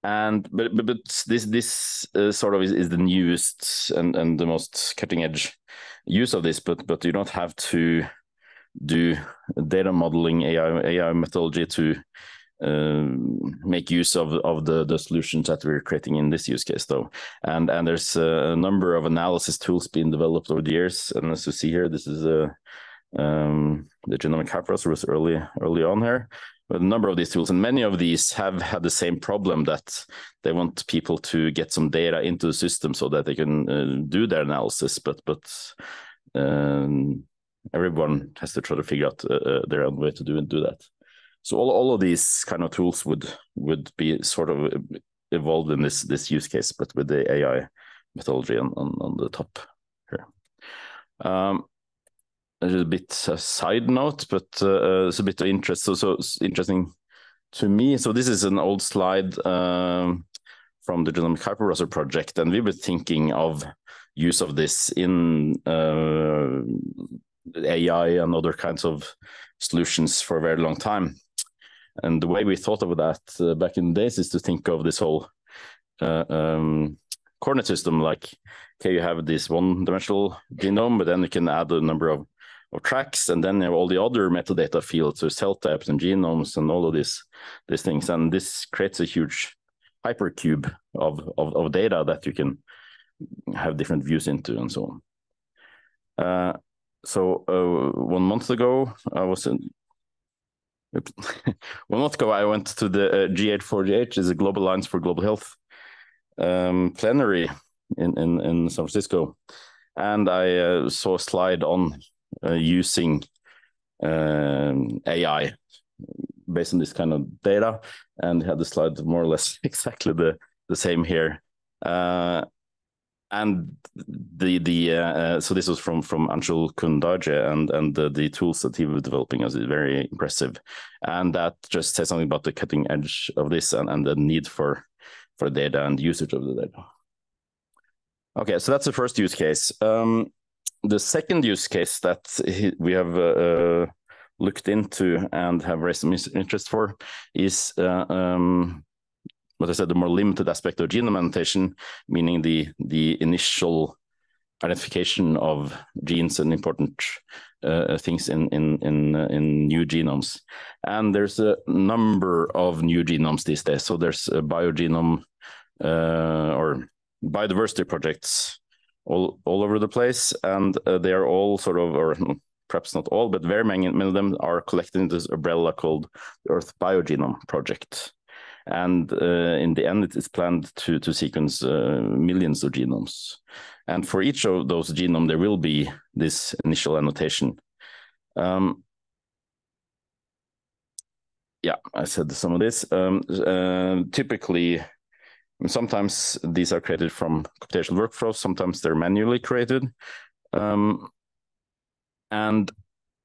and but but, but this this uh, sort of is, is the newest and and the most cutting edge use of this, but but you don't have to do data modeling AI AI methodology to um, make use of of the the solutions that we're creating in this use case though. And and there's a number of analysis tools being developed over the years. And as you see here this is a um, the Genomic HyperBrowser was early early on here. A number of these tools and many of these have had the same problem that they want people to get some data into the system so that they can uh, do their analysis. But but um, everyone has to try to figure out uh, uh their own way to do and do that so all, all of these kind of tools would would be sort of evolved in this this use case, but with the AI methodology on, on, on the top here. Um, a little bit a side note, but uh, it's a bit of interest. So, so interesting to me. So this is an old slide um, from the Genomic HyperBrowser project, and we were thinking of use of this in uh, AI and other kinds of solutions for a very long time. And the way we thought of that uh, back in the days is to think of this whole uh, um, coordinate system like, okay, you have this one dimensional genome, but then you can add a number of, of tracks, and then you have all the other metadata fields, so cell types and genomes and all of these, these things. And this creates a huge hypercube of, of, of data that you can have different views into and so on. Uh, so uh, one month ago, I was in, one month ago, I went to the uh, GA4GH, is a Global Alliance for Global Health um, plenary in, in, in San Francisco. And I uh, saw a slide on uh, using um, AI based on this kind of data. And had the slide more or less exactly the, the same here. Uh, and the the uh, uh, so this was from from Anshul Kundaje and and the, the tools that he was developing is very impressive, and that just says something about the cutting edge of this and, and the need for for data and usage of the data. Okay, so that's the first use case. Um, the second use case that he, we have uh, uh, looked into and have raised some interest for is uh, um, what I said, the more limited aspect of genome annotation, meaning the the initial identification of genes and important uh, things in in in uh, in new genomes. And there's a number of new genomes these days. So there's a biogenome uh, or biodiversity projects all all over the place, and uh, they are all sort of or perhaps not all, but very many, many of them are collected in this umbrella called the Earth Biogenome Project and uh, in the end it is planned to to sequence uh, millions of genomes. And for each of those genome there will be this initial annotation. Um, yeah i said some of this. Um, uh, typically sometimes these are created from computational workflows. Sometimes they're manually created. Um, and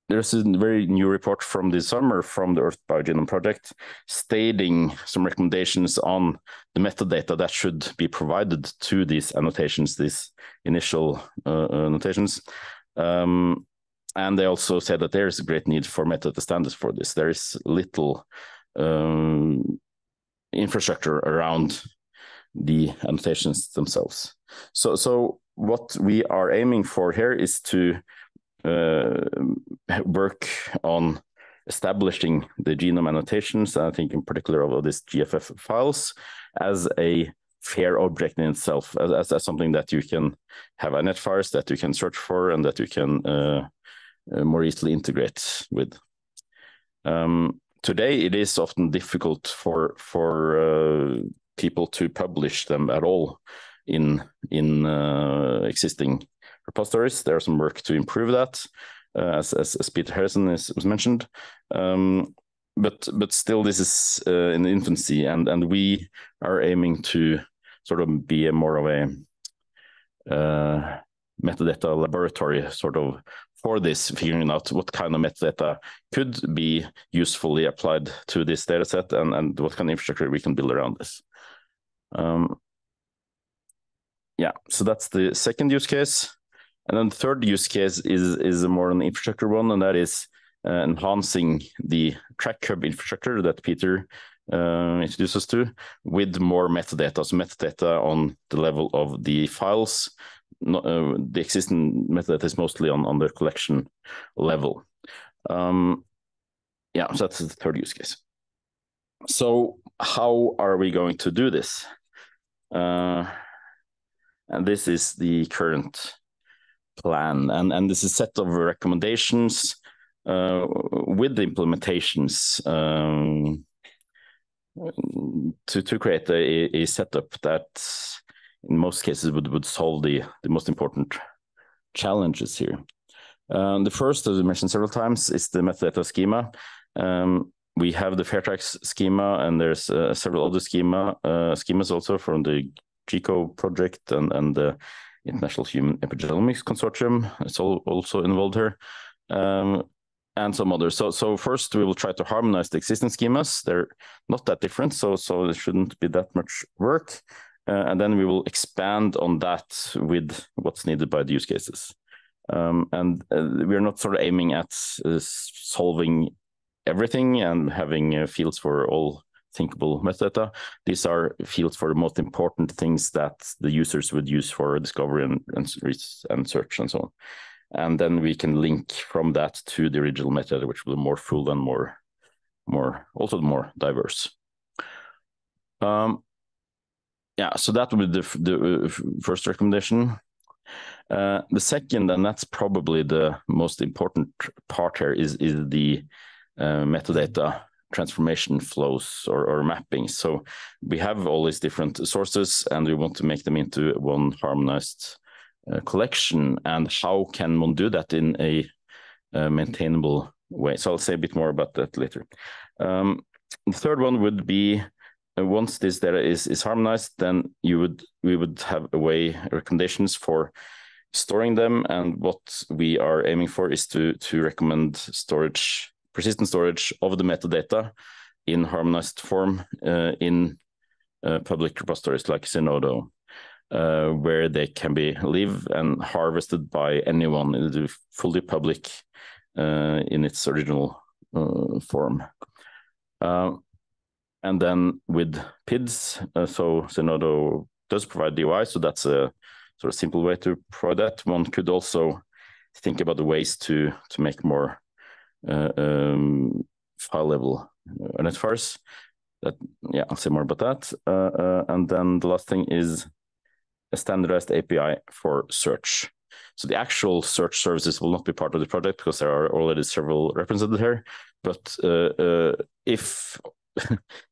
there's a very new report from this summer from the Earth Biogenome Project stating some recommendations on the metadata that should be provided to these annotations, these initial uh, annotations. Um, and they also said that there is a great need for metadata standards for this. There is little um, infrastructure around the annotations themselves. So, so what we are aiming for here is to uh, work on establishing the genome annotations, I think in particular of these GFF files, as a fair object in itself, as, as, as something that you can have a net files that you can search for and that you can uh, uh, more easily integrate with. Um, today, it is often difficult for for uh, people to publish them at all in in uh, existing repositories. There's some work to improve that, uh, as, as, as Peter Harrison is, was mentioned. Um, but but still, this is uh, in infancy, and and we are aiming to sort of be a more of a uh, metadata laboratory, sort of for this, figuring out what kind of metadata could be usefully applied to this data set and, and what kind of infrastructure we can build around this. Um, yeah, so that's the second use case. And then the third use case is is a more an infrastructure one, and that is uh, enhancing the track hub infrastructure that Peter uh, introduced us to with more metadata. So metadata on the level of the files. Uh, the existing metadata is mostly on, on the collection level. Um, yeah, so that's the third use case. So how are we going to do this? Uh, and this is the current plan, and and this is a set of recommendations uh, with the implementations um, to to create a, a setup that, in most cases, would would solve the the most important challenges here. Um, the first, as we mentioned several times, is the metadata schema. Um, we have the FAIRtracks schema, and there's uh, several other schema uh, schemas also from the GECO project and and the International Human Epigenomics Consortium is also involved here, um, and some others. So, so first we will try to harmonize the existing schemas. They're not that different, so so it shouldn't be that much work. Uh, and then we will expand on that with what's needed by the use cases. Um, and uh, we're not sort of aiming at uh, solving everything and having uh, fields for all thinkable metadata. These are fields for the most important things that the users would use for discovery and, and, and search and so on. And then we can link from that to the original metadata, which will be more full and more, more also more diverse. Um, yeah, so that would be the, the uh, first recommendation. Uh, the second, and that's probably the most important part here, is is the uh, metadata transformation flows or, or mapping. So we have all these different sources and we want to make them into one harmonized uh, collection. And how can one do that in a, a, maintainable way? So I'll say a bit more about that later. Um, the third one would be uh, once this data is, is harmonized, then you would we would have a way recommendations for storing them. And what we are aiming for is to to recommend storage persistent storage of the metadata in harmonized form uh, in uh, public repositories like Zenodo, uh, where they can be live and harvested by anyone in the fully public uh, in its original uh, form. Uh, and then with PIDs, so Zenodo does provide DOI, so that's a sort of simple way to provide that. One could also think about the ways to to make more um, file level uh, net files. That yeah, I'll say more about that. Uh, and then the last thing is a standardized API for search. So the actual search services will not be part of the project because there are already several represented here. But uh, uh, if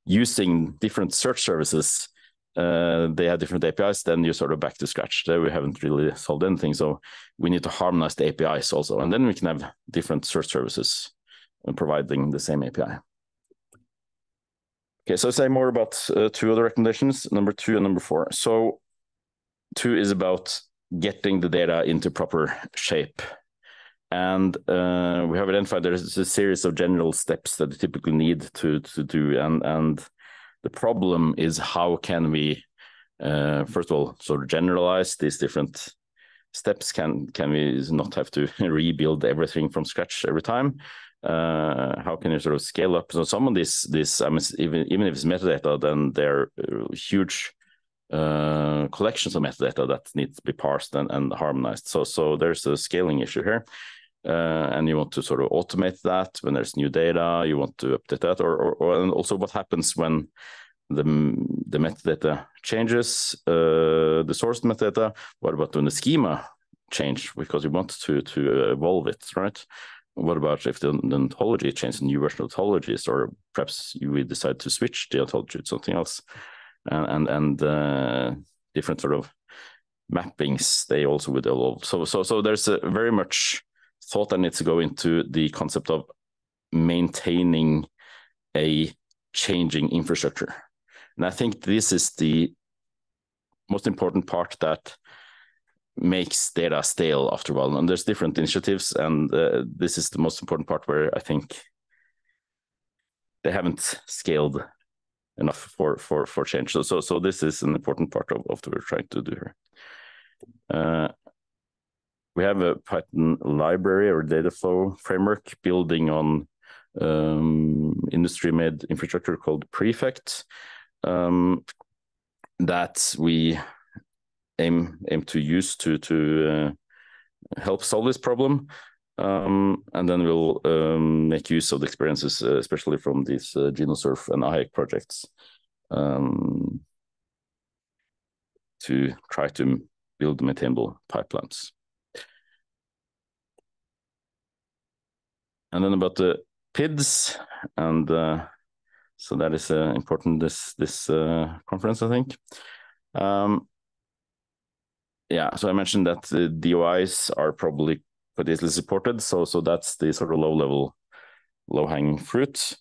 using different search services, uh, they have different APIs, then you're sort of back to scratch. There we haven't really solved anything. So we need to harmonize the APIs also, and then we can have different search services providing the same API. Okay, so say more about uh, two other recommendations, number two and number four. So two is about getting the data into proper shape. and uh, we have identified there's a series of general steps that you typically need to to do and and the problem is how can we uh, first of all sort of generalize these different steps? Can can we not have to rebuild everything from scratch every time? Uh, how can you sort of scale up? So some of this this I mean, even even if it's metadata then they're uh, huge uh, collections of metadata that needs to be parsed and, and harmonized. So so there's a scaling issue here uh, and you want to sort of automate that when there's new data, you want to update that, or, or, or and also what happens when the the metadata changes, uh, the source metadata. What about when the schema change because you want to to evolve it, right? What about if the, the ontology changes, new version of ontologies, or perhaps you decide to switch the ontology to something else, and and, and uh, different sort of mappings they also would evolve. So so so there's a very much thought I need to go into the concept of maintaining a changing infrastructure. And I think this is the most important part that makes data stale after a while. And there's different initiatives, and uh, this is the most important part where I think they haven't scaled enough for for for change. So so so this is an important part of, of what we're trying to do here. Uh, we have a Python library or data flow framework building on um, industry-made infrastructure called Prefect um, that we aim aim to use to to uh, help solve this problem. Um, and then we'll um, make use of the experiences, uh, especially from these uh, GenoSurf and IHEC projects, um, to try to build maintainable pipelines. And then about the PIDs, and uh, so that is uh, important this this uh, conference, I think. Um, yeah, so I mentioned that the DOIs are probably easily supported, so so that's the sort of low level, low hanging fruit.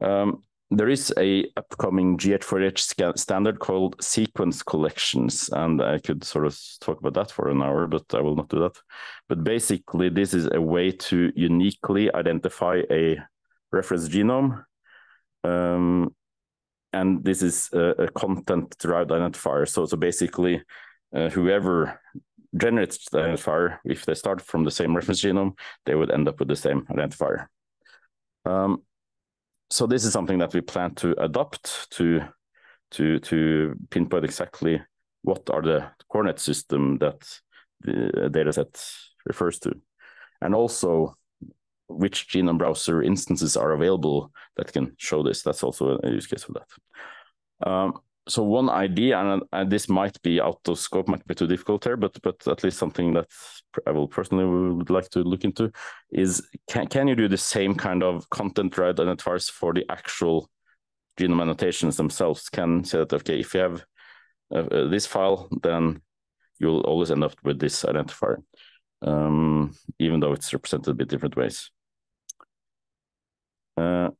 Um, there is a upcoming GA4GH standard called sequence collections, and I could sort of talk about that for an hour, but I will not do that. But basically, this is a way to uniquely identify a reference genome, um, and this is a, a content-derived identifier. So, so basically, uh, whoever generates the identifier, if they start from the same reference genome, they would end up with the same identifier. Um, so this is something that we plan to adopt to to to pinpoint exactly what are the coordinate system that the dataset refers to, and also which genome browser instances are available that can show this. That's also a use case for that. Um, so one idea, and, and, this might be out of scope, might be too difficult here, but but at least something that I will personally would like to look into is can can you do the same kind of content right identifiers for the actual genome annotations themselves? Can say that okay, if you have uh, uh, this file, then you'll always end up with this identifier, um, even though it's represented a bit different ways. Uh,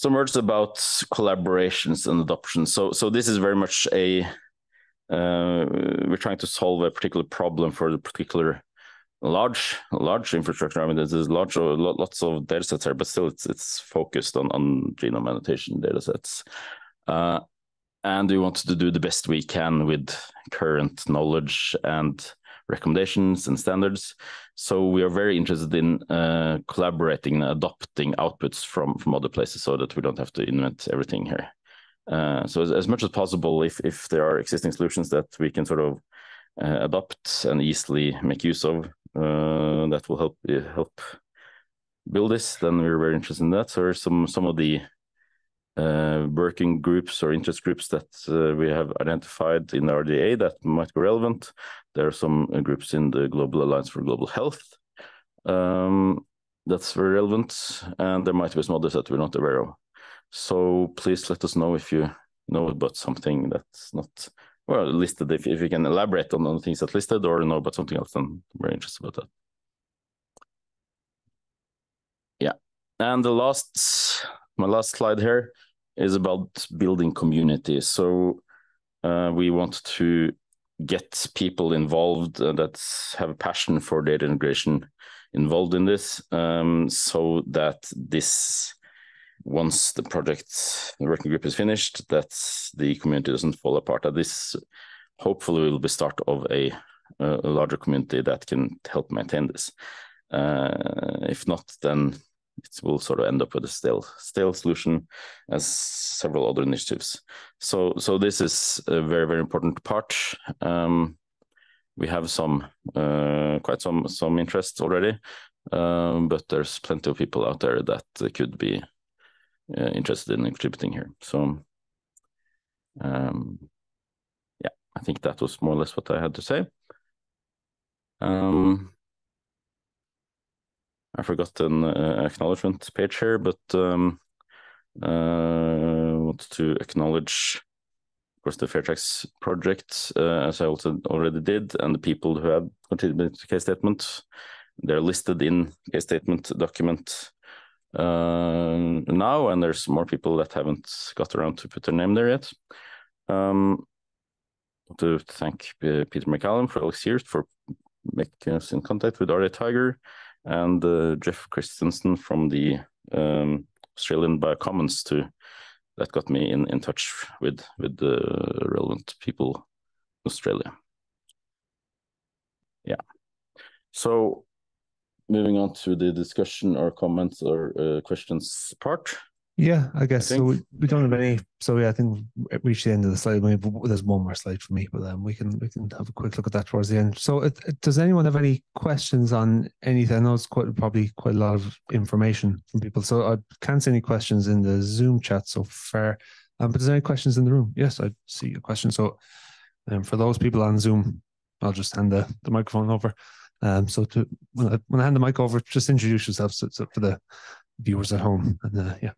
some words about collaborations and adoption. So, so this is very much a uh, we're trying to solve a particular problem for the particular large large infrastructure. I mean, there's large lots of data sets here, but still it's it's focused on on genome annotation data sets. Uh, and we want to do the best we can with current knowledge and recommendations and standards. So we are very interested in uh, collaborating and adopting outputs from from other places, so that we don't have to invent everything here. Uh, so as, as, much as possible, if if there are existing solutions that we can sort of uh, adopt and easily make use of, uh, that will help help build this, then we're very interested in that. So some some of the working groups or interest groups that uh, we have identified in RDA that might be relevant. There are some uh, groups in the Global Alliance for Global Health um, that's very relevant, and there might be some others that we're not aware of. So please let us know if you know about something that's not well listed. If if you can elaborate on, the things that listed or know about something else, then very interested about that. Yeah, and the last my last slide here is about building community. So uh, we want to get people involved uh, that have a passion for data integration involved in this, um, so that this once the project the working group is finished, that the community doesn't fall apart. That this hopefully will be start of a, a larger community that can help maintain this. Uh, if not, then it will sort of end up with a stale stale solution as several other initiatives. So so this is a very very important part. Um, we have some uh, quite some some interest already, um, but there's plenty of people out there that could be uh, interested in contributing here. So um, yeah, I think that was more or less what I had to say. Um, I forgot an uh, acknowledgement page here, but um, uh, want to acknowledge, of course, the FAIRtracks project, uh, as I also already did, and the people who have contributed to case statement. They're listed in case statement document uh, now, and there's more people that haven't got around to put their name there yet. Um, to thank uh, Peter Maccallum for all years for making us in contact with RDA Tiger and uh, Jeff Christiansen from the um, Australian Biocommons too. that got me in, in touch with with the relevant people in Australia. Yeah. So moving on to the discussion or comments or uh, questions part. Yeah, I guess I so. We, we don't have any. So yeah, I think we reached the end of the slide. Maybe there's one more slide for me, but um, we can we can have a quick look at that towards the end. So, it, it, does anyone have any questions on anything? I know it's quite probably quite a lot of information from people. So I can't see any questions in the Zoom chat so far. Um, but is there any questions in the room? Yes, I see a question. So, um, for those people on Zoom, I'll just hand the, the microphone over. Um, so to when I, when I hand the mic over, just introduce yourself so, so for the viewers at home. And uh, yeah.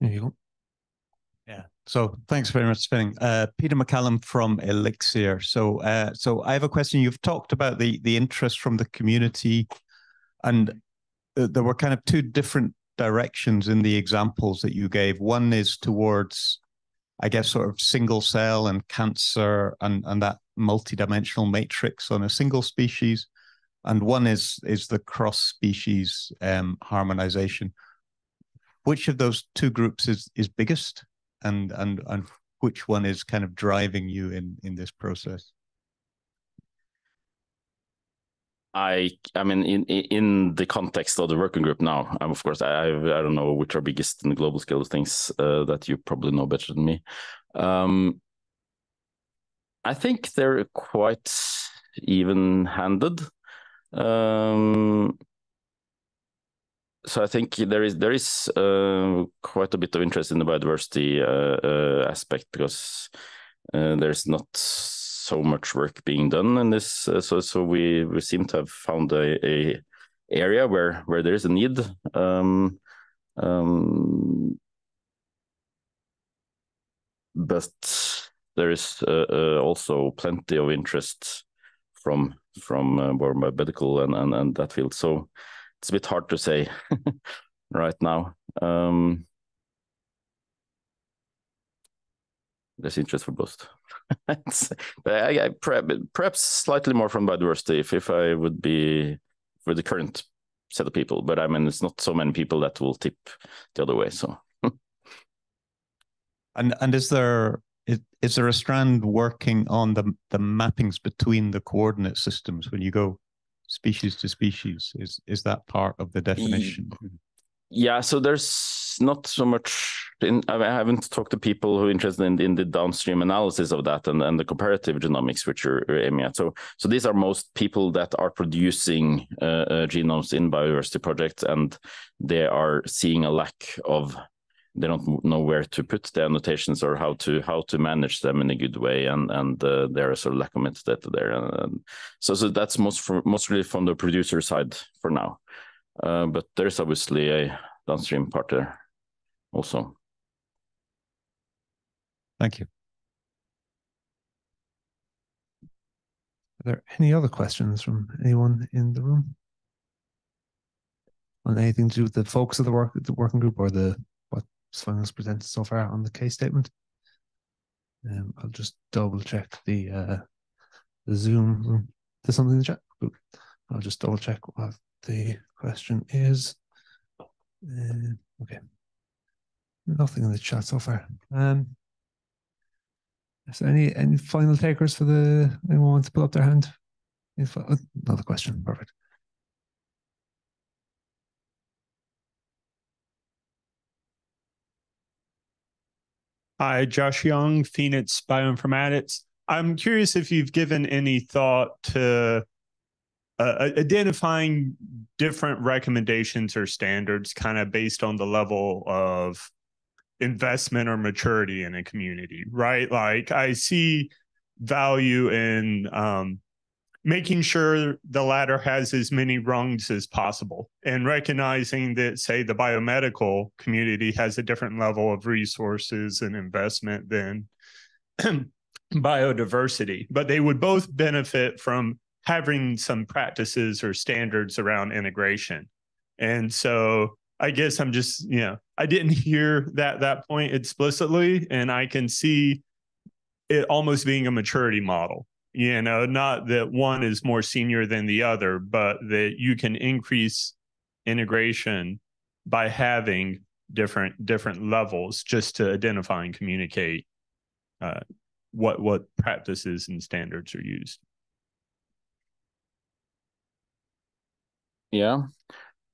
There you go. Yeah. So thanks very much, Sveinung. Uh, Peter Maccallum from Elixir. So, uh, so I have a question. You've talked about the the interest from the community, and uh, there were kind of two different directions in the examples that you gave. One is towards, I guess, sort of single cell and cancer and and that multidimensional matrix on a single species, and one is is the cross species um, harmonization which of those two groups is is biggest and and and which one is kind of driving you in in this process I I mean in in the context of the working group now, um, of course I I don't know which are biggest in the global scale of things uh, that you probably know better than me. Um, I think they're quite even handed. Um, so I think there is there is uh, quite a bit of interest in the biodiversity uh, uh, aspect because uh, there's not so much work being done in this. Uh, so so we we seem to have found a, a area where where there is a need. Um, um, but there is uh, also plenty of interest from from uh, medical and, and and that field. So it's a bit hard to say right now. Um, there's interest for both. but I, I, perhaps slightly more from biodiversity if, if I would be for the current set of people. But I mean, it's not so many people that will tip the other way. So, and and is there is, is there a strand working on the the mappings between the coordinate systems when you go species to species is is that part of the definition? yeah so there's not so much in, i haven't talked to people who are interested in, in the downstream analysis of that and, and the comparative genomics which you're aiming at. So so these are most people that are producing uh, uh, genomes in biodiversity projects and they are seeing a lack of they don't know where to put the annotations or how to how to manage them in a good way and and uh, there is of lack of metadata there and, and, so so that's most mostly from the producer side for now. Uh, but there's obviously a downstream part there also. Thank you. Are there any other questions from anyone in the room? On anything to do with the focus of the work the working group or the Has presented so far on the case statement. Um, I'll just double check the uh, the Zoom room. There's something in the chat. I'll just double check what the question is. Uh, okay. Nothing in the chat so far. Um, there any any final takers for the anyone to put up their hand? If, uh, another question, perfect. Hi, Josh Young, Phoenix Bioinformatics. I'm curious if you've given any thought to uh, identifying different recommendations or standards kind of based on the level of investment or maturity in a community, right? Like I see value in um, making sure the ladder has as many rungs as possible and recognizing that, say, the biomedical community has a different level of resources and investment than biodiversity, but they would both benefit from having some practices or standards around integration. And so I guess I'm just, you know, I didn't hear that that point explicitly, and I can see it almost being a maturity model. You know, not that one is more senior than the other, but that you can increase integration by having different different levels just to identify and communicate uh, what what practices and standards are used. Yeah,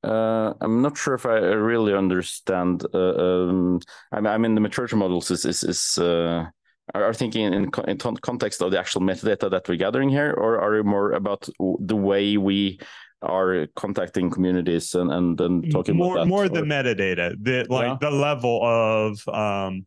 uh, I'm not sure if I really understand. Uh, um, I, mean, I mean, the maturity models is is, is uh, are thinking in, in context of the actual metadata that we're gathering here, or are you more about the way we are contacting communities and and then talking more about that, more or? the metadata, the like yeah. the level of um,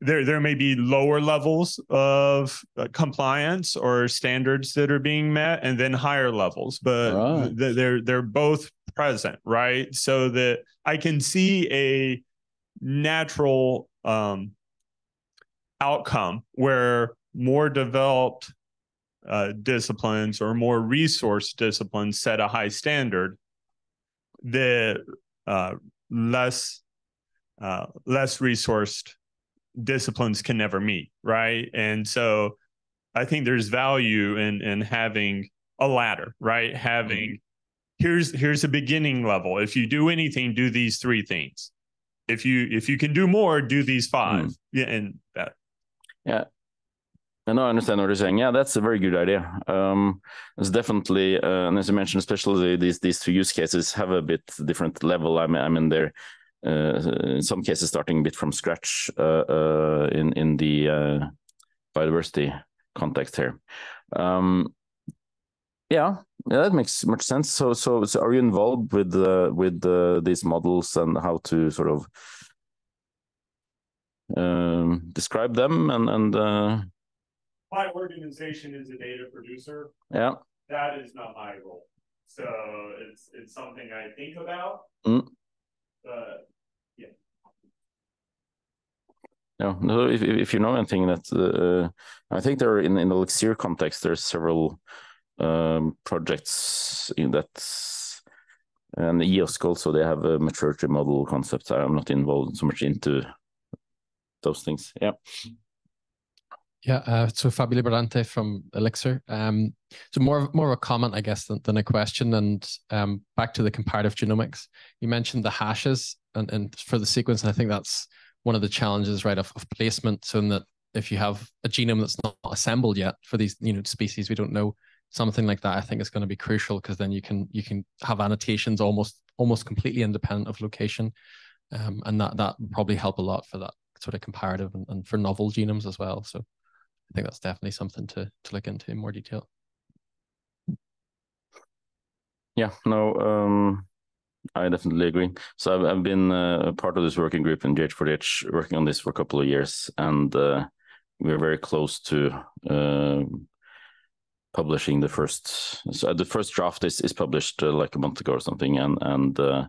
there there may be lower levels of uh, compliance or standards that are being met and then higher levels but right. th- they're they're both present right so that i can see a natural um, outcome where more developed uh, disciplines or more resource disciplines set a high standard the uh, less uh, less resourced disciplines can never meet, right? And so I think there's value in in having a ladder, right? Having mm-hmm. here's here's a beginning level. If you do anything, do these three things. If you if you can do more, do these five. Mm. Yeah, and that. Yeah. I know I understand what you're saying. Yeah, that's a very good idea. Um, it's definitely, uh, and as you mentioned, especially these these two use cases have a bit different level. I mean, I mean, they're uh, in some cases starting a bit from scratch uh, uh, in in the biodiversity context here. Um, yeah, yeah, that makes much sense. So, so, so are you involved with uh, with uh, these models and how to sort of um, describe them and and? Uh... My organization is a data producer. Yeah, that is not my role. So it's it's something I think about. Mm. But yeah. no, no. If if you know anything that uh, I think there in in the Elixir context, there's several um, projects in that, and EOSC also they have a maturity model concept. I'm not involved so much into those things. Yeah. Yeah, uh, so Fabio Liberante from Elixir. Um, so more more of a comment, I guess, than, than a question. And um, back to the comparative genomics, you mentioned the hashes and, and for the sequence, and I think that's one of the challenges, right, of, of placement. So that if you have a genome that's not assembled yet for these, you know, species we don't know, something like that, I think is going to be crucial because then you can you can have annotations almost almost completely independent of location, um, and that that probably help a lot for that sort of comparative and, and for novel genomes as well. So I think that's definitely something to to look into in more detail. Yeah, no, um, I definitely agree. So I've, I've been uh, part of this working group in GA4GH, working on this for a couple of years, and uh, we're very close to uh, publishing the first. So the first draft is is published uh, like a month ago or something, and and uh,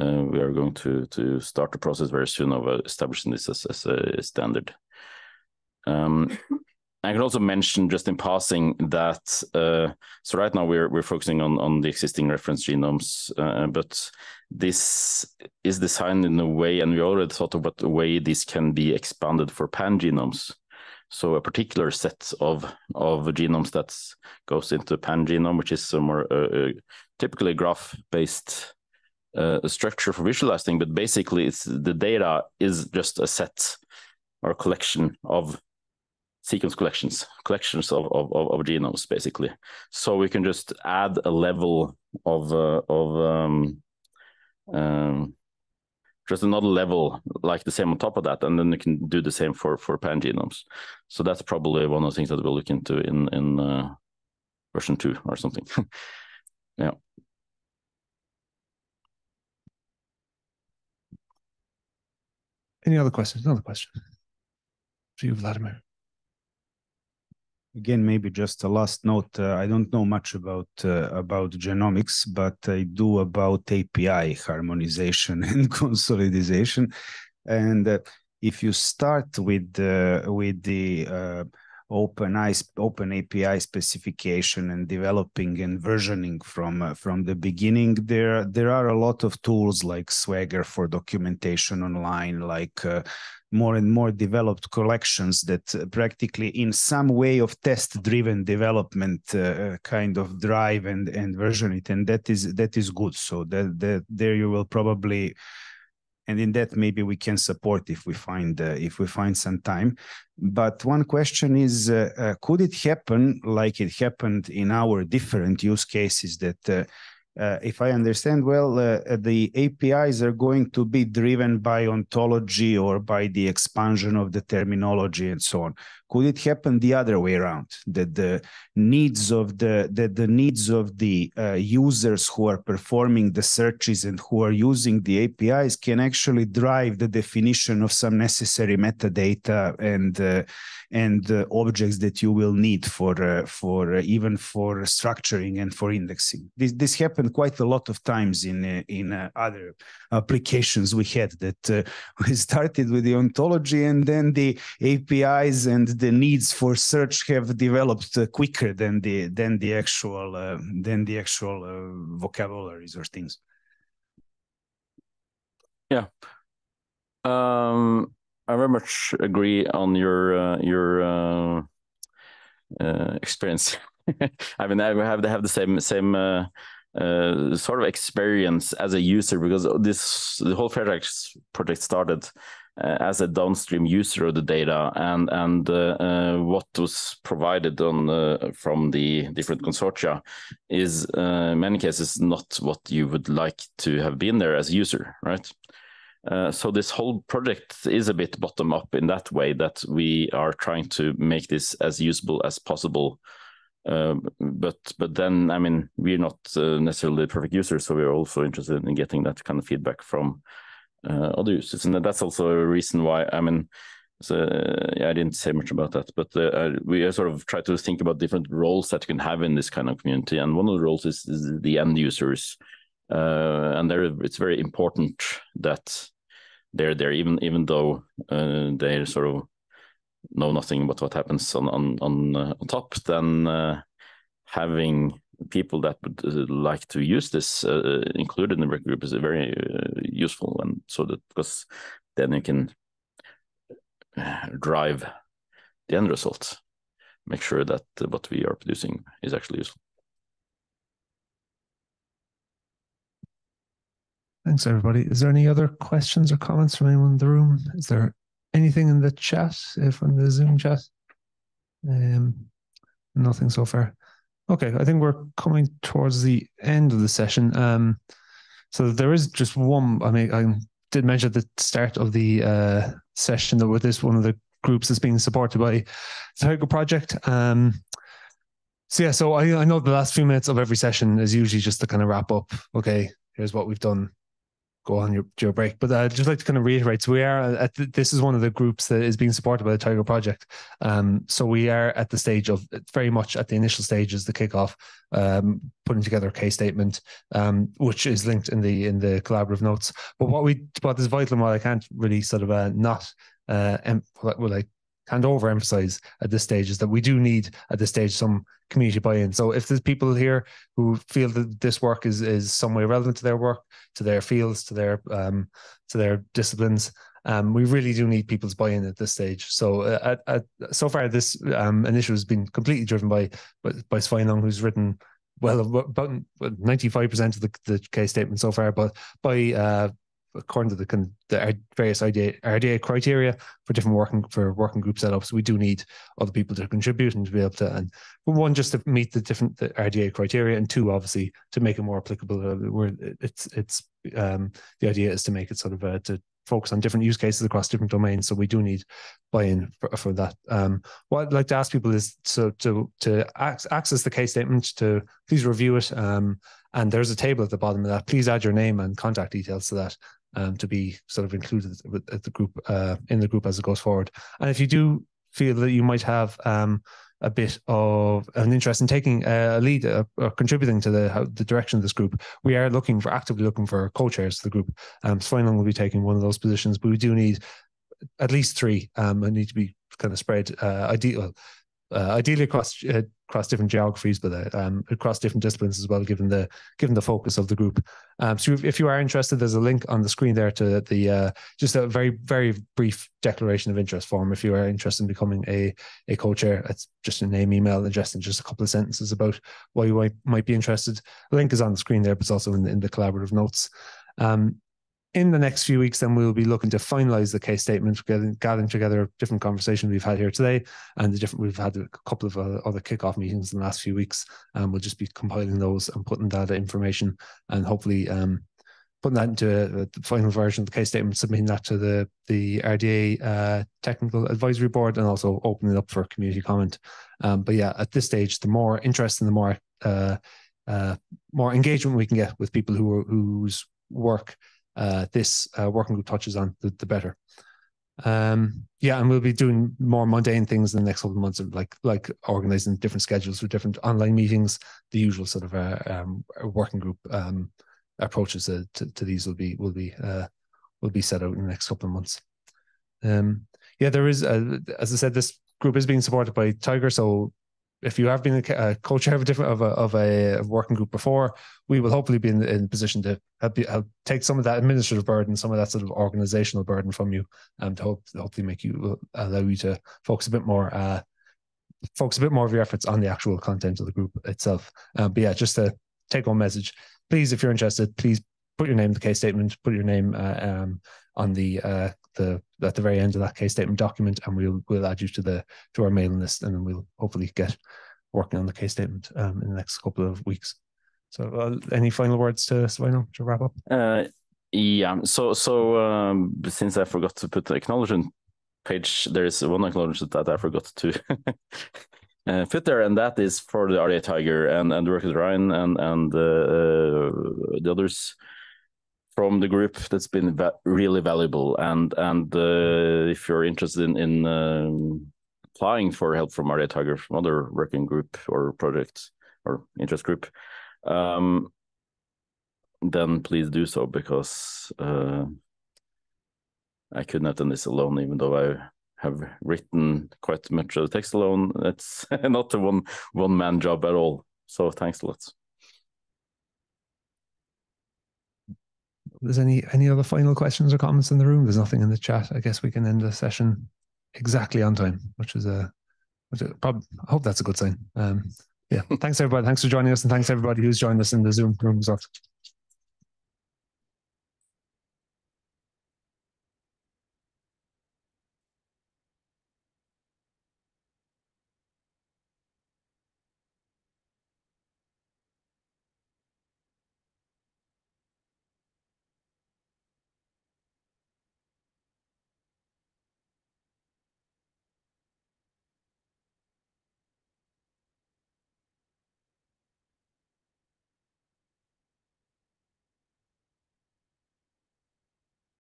uh, we are going to to start the process very soon of establishing this as, as a standard. Um, I can also mention just in passing that uh, so right now we're we're focusing on on the existing reference genomes, uh, but this is designed in a way, and we already thought about the way this can be expanded for pan genomes. So a particular set of of genomes that goes into pan genome, which is a more uh, typically graph based uh, structure for visualizing, but basically it's the data is just a set or collection of sequence collections, collections of, of, of, genomes, basically. So we can just add a level of uh, of um, um, just another level like the same on top of that, and then you can do the same for for pan genomes. So that's probably one of the things that we'll look into in in uh, version two or something. yeah. Any other questions? Another question. To you, Vladimir again maybe just a last note uh, i don't know much about uh, about genomics but i do about api harmonization and consolidation. And uh, if you start with uh, with the uh, open open api specification and developing and versioning from uh, from the beginning. There there are a lot of tools like swagger for documentation online like more and more developed collections that uh, practically in some way of test driven development uh, uh, kind of drive and and version it and that is that is good. So that, that there you will probably and in that maybe we can support if we find uh, if we find some time but one question is uh, uh, could it happen like it happened in our different use cases that uh, if I understand well, uh, uh the APIs are going to be driven by ontology or by the expansion of the terminology and so on. Could it happen the other way around? That the needs of the that the needs of the uh, users who are performing the searches and who are using the APIs can actually drive the definition of some necessary metadata and uh, and uh, objects that you will need for uh, for uh, even for structuring and for indexing. This this happened quite a lot of times in uh, in other applications we had that we started with the ontology and then the APIs and the needs for search have developed quicker than the than the actual uh, than the actual uh, vocabularies or things. Yeah, um, I very much agree on your uh, your uh, uh, experience. I mean, I have to have the same same. Uh, sort of experience as a user because this the whole project project started as a downstream user of the data and and uh, uh, what was provided on from the different consortia is in many cases not what you would like to have been there as a user, right? Uh, so this whole project is a bit bottom up in that way that we are trying to make this as usable as possible. Uh, but but then I mean we're not uh, necessarily the perfect users, so we're also interested in getting that kind of feedback from uh, other uses, and that's also a reason why I mean. So yeah, I didn't say much about that, but uh, we sort of try to think about different roles that you can have in this kind of community, and one of the roles is, is the end users, uh, and there it's very important that they're there, even even though uh, they sort of know nothing about what happens on on on, on top. Then having people that would uh, like to use this uh, included in the work group is very uh, useful and so that because then you can uh, drive the end result make sure that what we are producing is actually useful. Thanks everybody. Is there any other questions or comments from anyone in the room? Is there anything in the chat if on the zoom chat? Um nothing so far Okay, I think we're coming towards the end of the session. Um, so there is just one. I mean, I did mention at the start of the uh, session that with this one of the groups that's being supported by the Tiger Project. Um, so yeah, so I, I know the last few minutes of every session is usually just to kind of wrap up. Okay, here's what we've done go on your, your break. But I'd just like to kind of reiterate. So we are at this is one of the groups that is being supported by the Tiger Project. Um, so we are at the stage of very much at the initial stages, the kickoff, um, putting together a case statement, um, which is linked in the in the collaborative notes. But what we what is vital and what I can't really sort of uh, not uh, em- like can't overemphasize at this stage is that we do need at this stage some community buy-in. So if there's people here who feel that this work is is some way relevant to their work, to their fields, to their um, to their disciplines, um, we really do need people's buy-in at this stage. So uh, so far, this um, initiative has been completely driven by by, by Sveinung, who's written well about ninety five percent of the, the case statement so far, but by uh, according to the, the various RDA, RDA criteria for different working for working group setups, we do need other people to contribute and to be able to and one just to meet the different the RDA criteria, and two obviously to make it more applicable. Uh, where it's it's um, the idea is to make it sort of uh, to focus on different use cases across different domains. So we do need buy-in for, for that. Um, what I'd like to ask people is so to to access the case statement to please review it. Um, and there's a table at the bottom of that. Please add your name and contact details to that um, to be sort of included with the group uh, in the group as it goes forward. And if you do feel that you might have um, a bit of an interest in taking a lead uh, or contributing to the how, the direction of this group, we are looking for actively looking for co-chairs to the group. Um, Sveinung will be taking one of those positions, but we do need at least three. Um, and need to be kind of spread uh, ideal uh, ideally across uh, across different geographies, but uh, um, across different disciplines as well, given the given the focus of the group. Um, so if you are interested, there's a link on the screen there to the uh, just a very very brief declaration of interest form. If you are interested in becoming a a co-chair, it's just a name, email address, and just a couple of sentences about why you might, might be interested. The link is on the screen there, but it's also in, in the collaborative notes. Um, in the next few weeks, then we'll be looking to finalize the case statement, getting, gathering together different conversations we've had here today, and the different we've had a couple of uh, other kickoff meetings in the last few weeks. And we'll just be compiling those and putting that information, and hopefully um, putting that into a, the final version of the case statement, submitting that to the the RDA uh, technical advisory board, and also opening it up for community comment. Um, but yeah, at this stage, the more interest and the more uh, uh, more engagement we can get with people who are, whose work uh, this uh, working group touches on, the, the better. Um, yeah, and we'll be doing more mundane things in the next couple of months, of like like organizing different schedules for different online meetings. The usual sort of uh, um, working group um, approaches to, to, to, these will be will be uh, will be set out in the next couple of months. Um, yeah, there is, uh, as I said, this group is being supported by Tiger, so if you have been a, co-chair of a different of a, of a working group before, we will hopefully be in, in position to help, you, help take some of that administrative burden, some of that sort of organizational burden from you, and to hope, hopefully make you allow you to focus a bit more, uh, focus a bit more of your efforts on the actual content of the group itself. Um, but yeah, just a take home message. Please, if you're interested, please put your name in the case statement, put your name uh, um, on the uh, the at the very end of that case statement document, and we'll we'll add you to the to our mailing list, and then we'll hopefully get working on the case statement um, in the next couple of weeks. So, uh, any final words to Sveinung to wrap up? Uh, yeah. So so um, since I forgot to put the acknowledgement page, there is one acknowledgement that I forgot to. uh, put there, and that is for the RDA Tiger and and the work with Ryan and and uh, uh, the others from the group that's been va really valuable. And and uh, if you're interested in in um, applying for help from RDA Tiger from other working group or project or interest group, um, then please do so because uh, I could not have done this alone, even though I have written quite much of the text alone. It's not a one one man job at all. So thanks a lot. There's any any other final questions or comments in the room, there's nothing in the chat. I guess we can end the session exactly on time, which is a, which is probably, I hope that's a good sign. Um, yeah, thanks everybody. Thanks for joining us, and thanks everybody who's joined us in the Zoom room as well.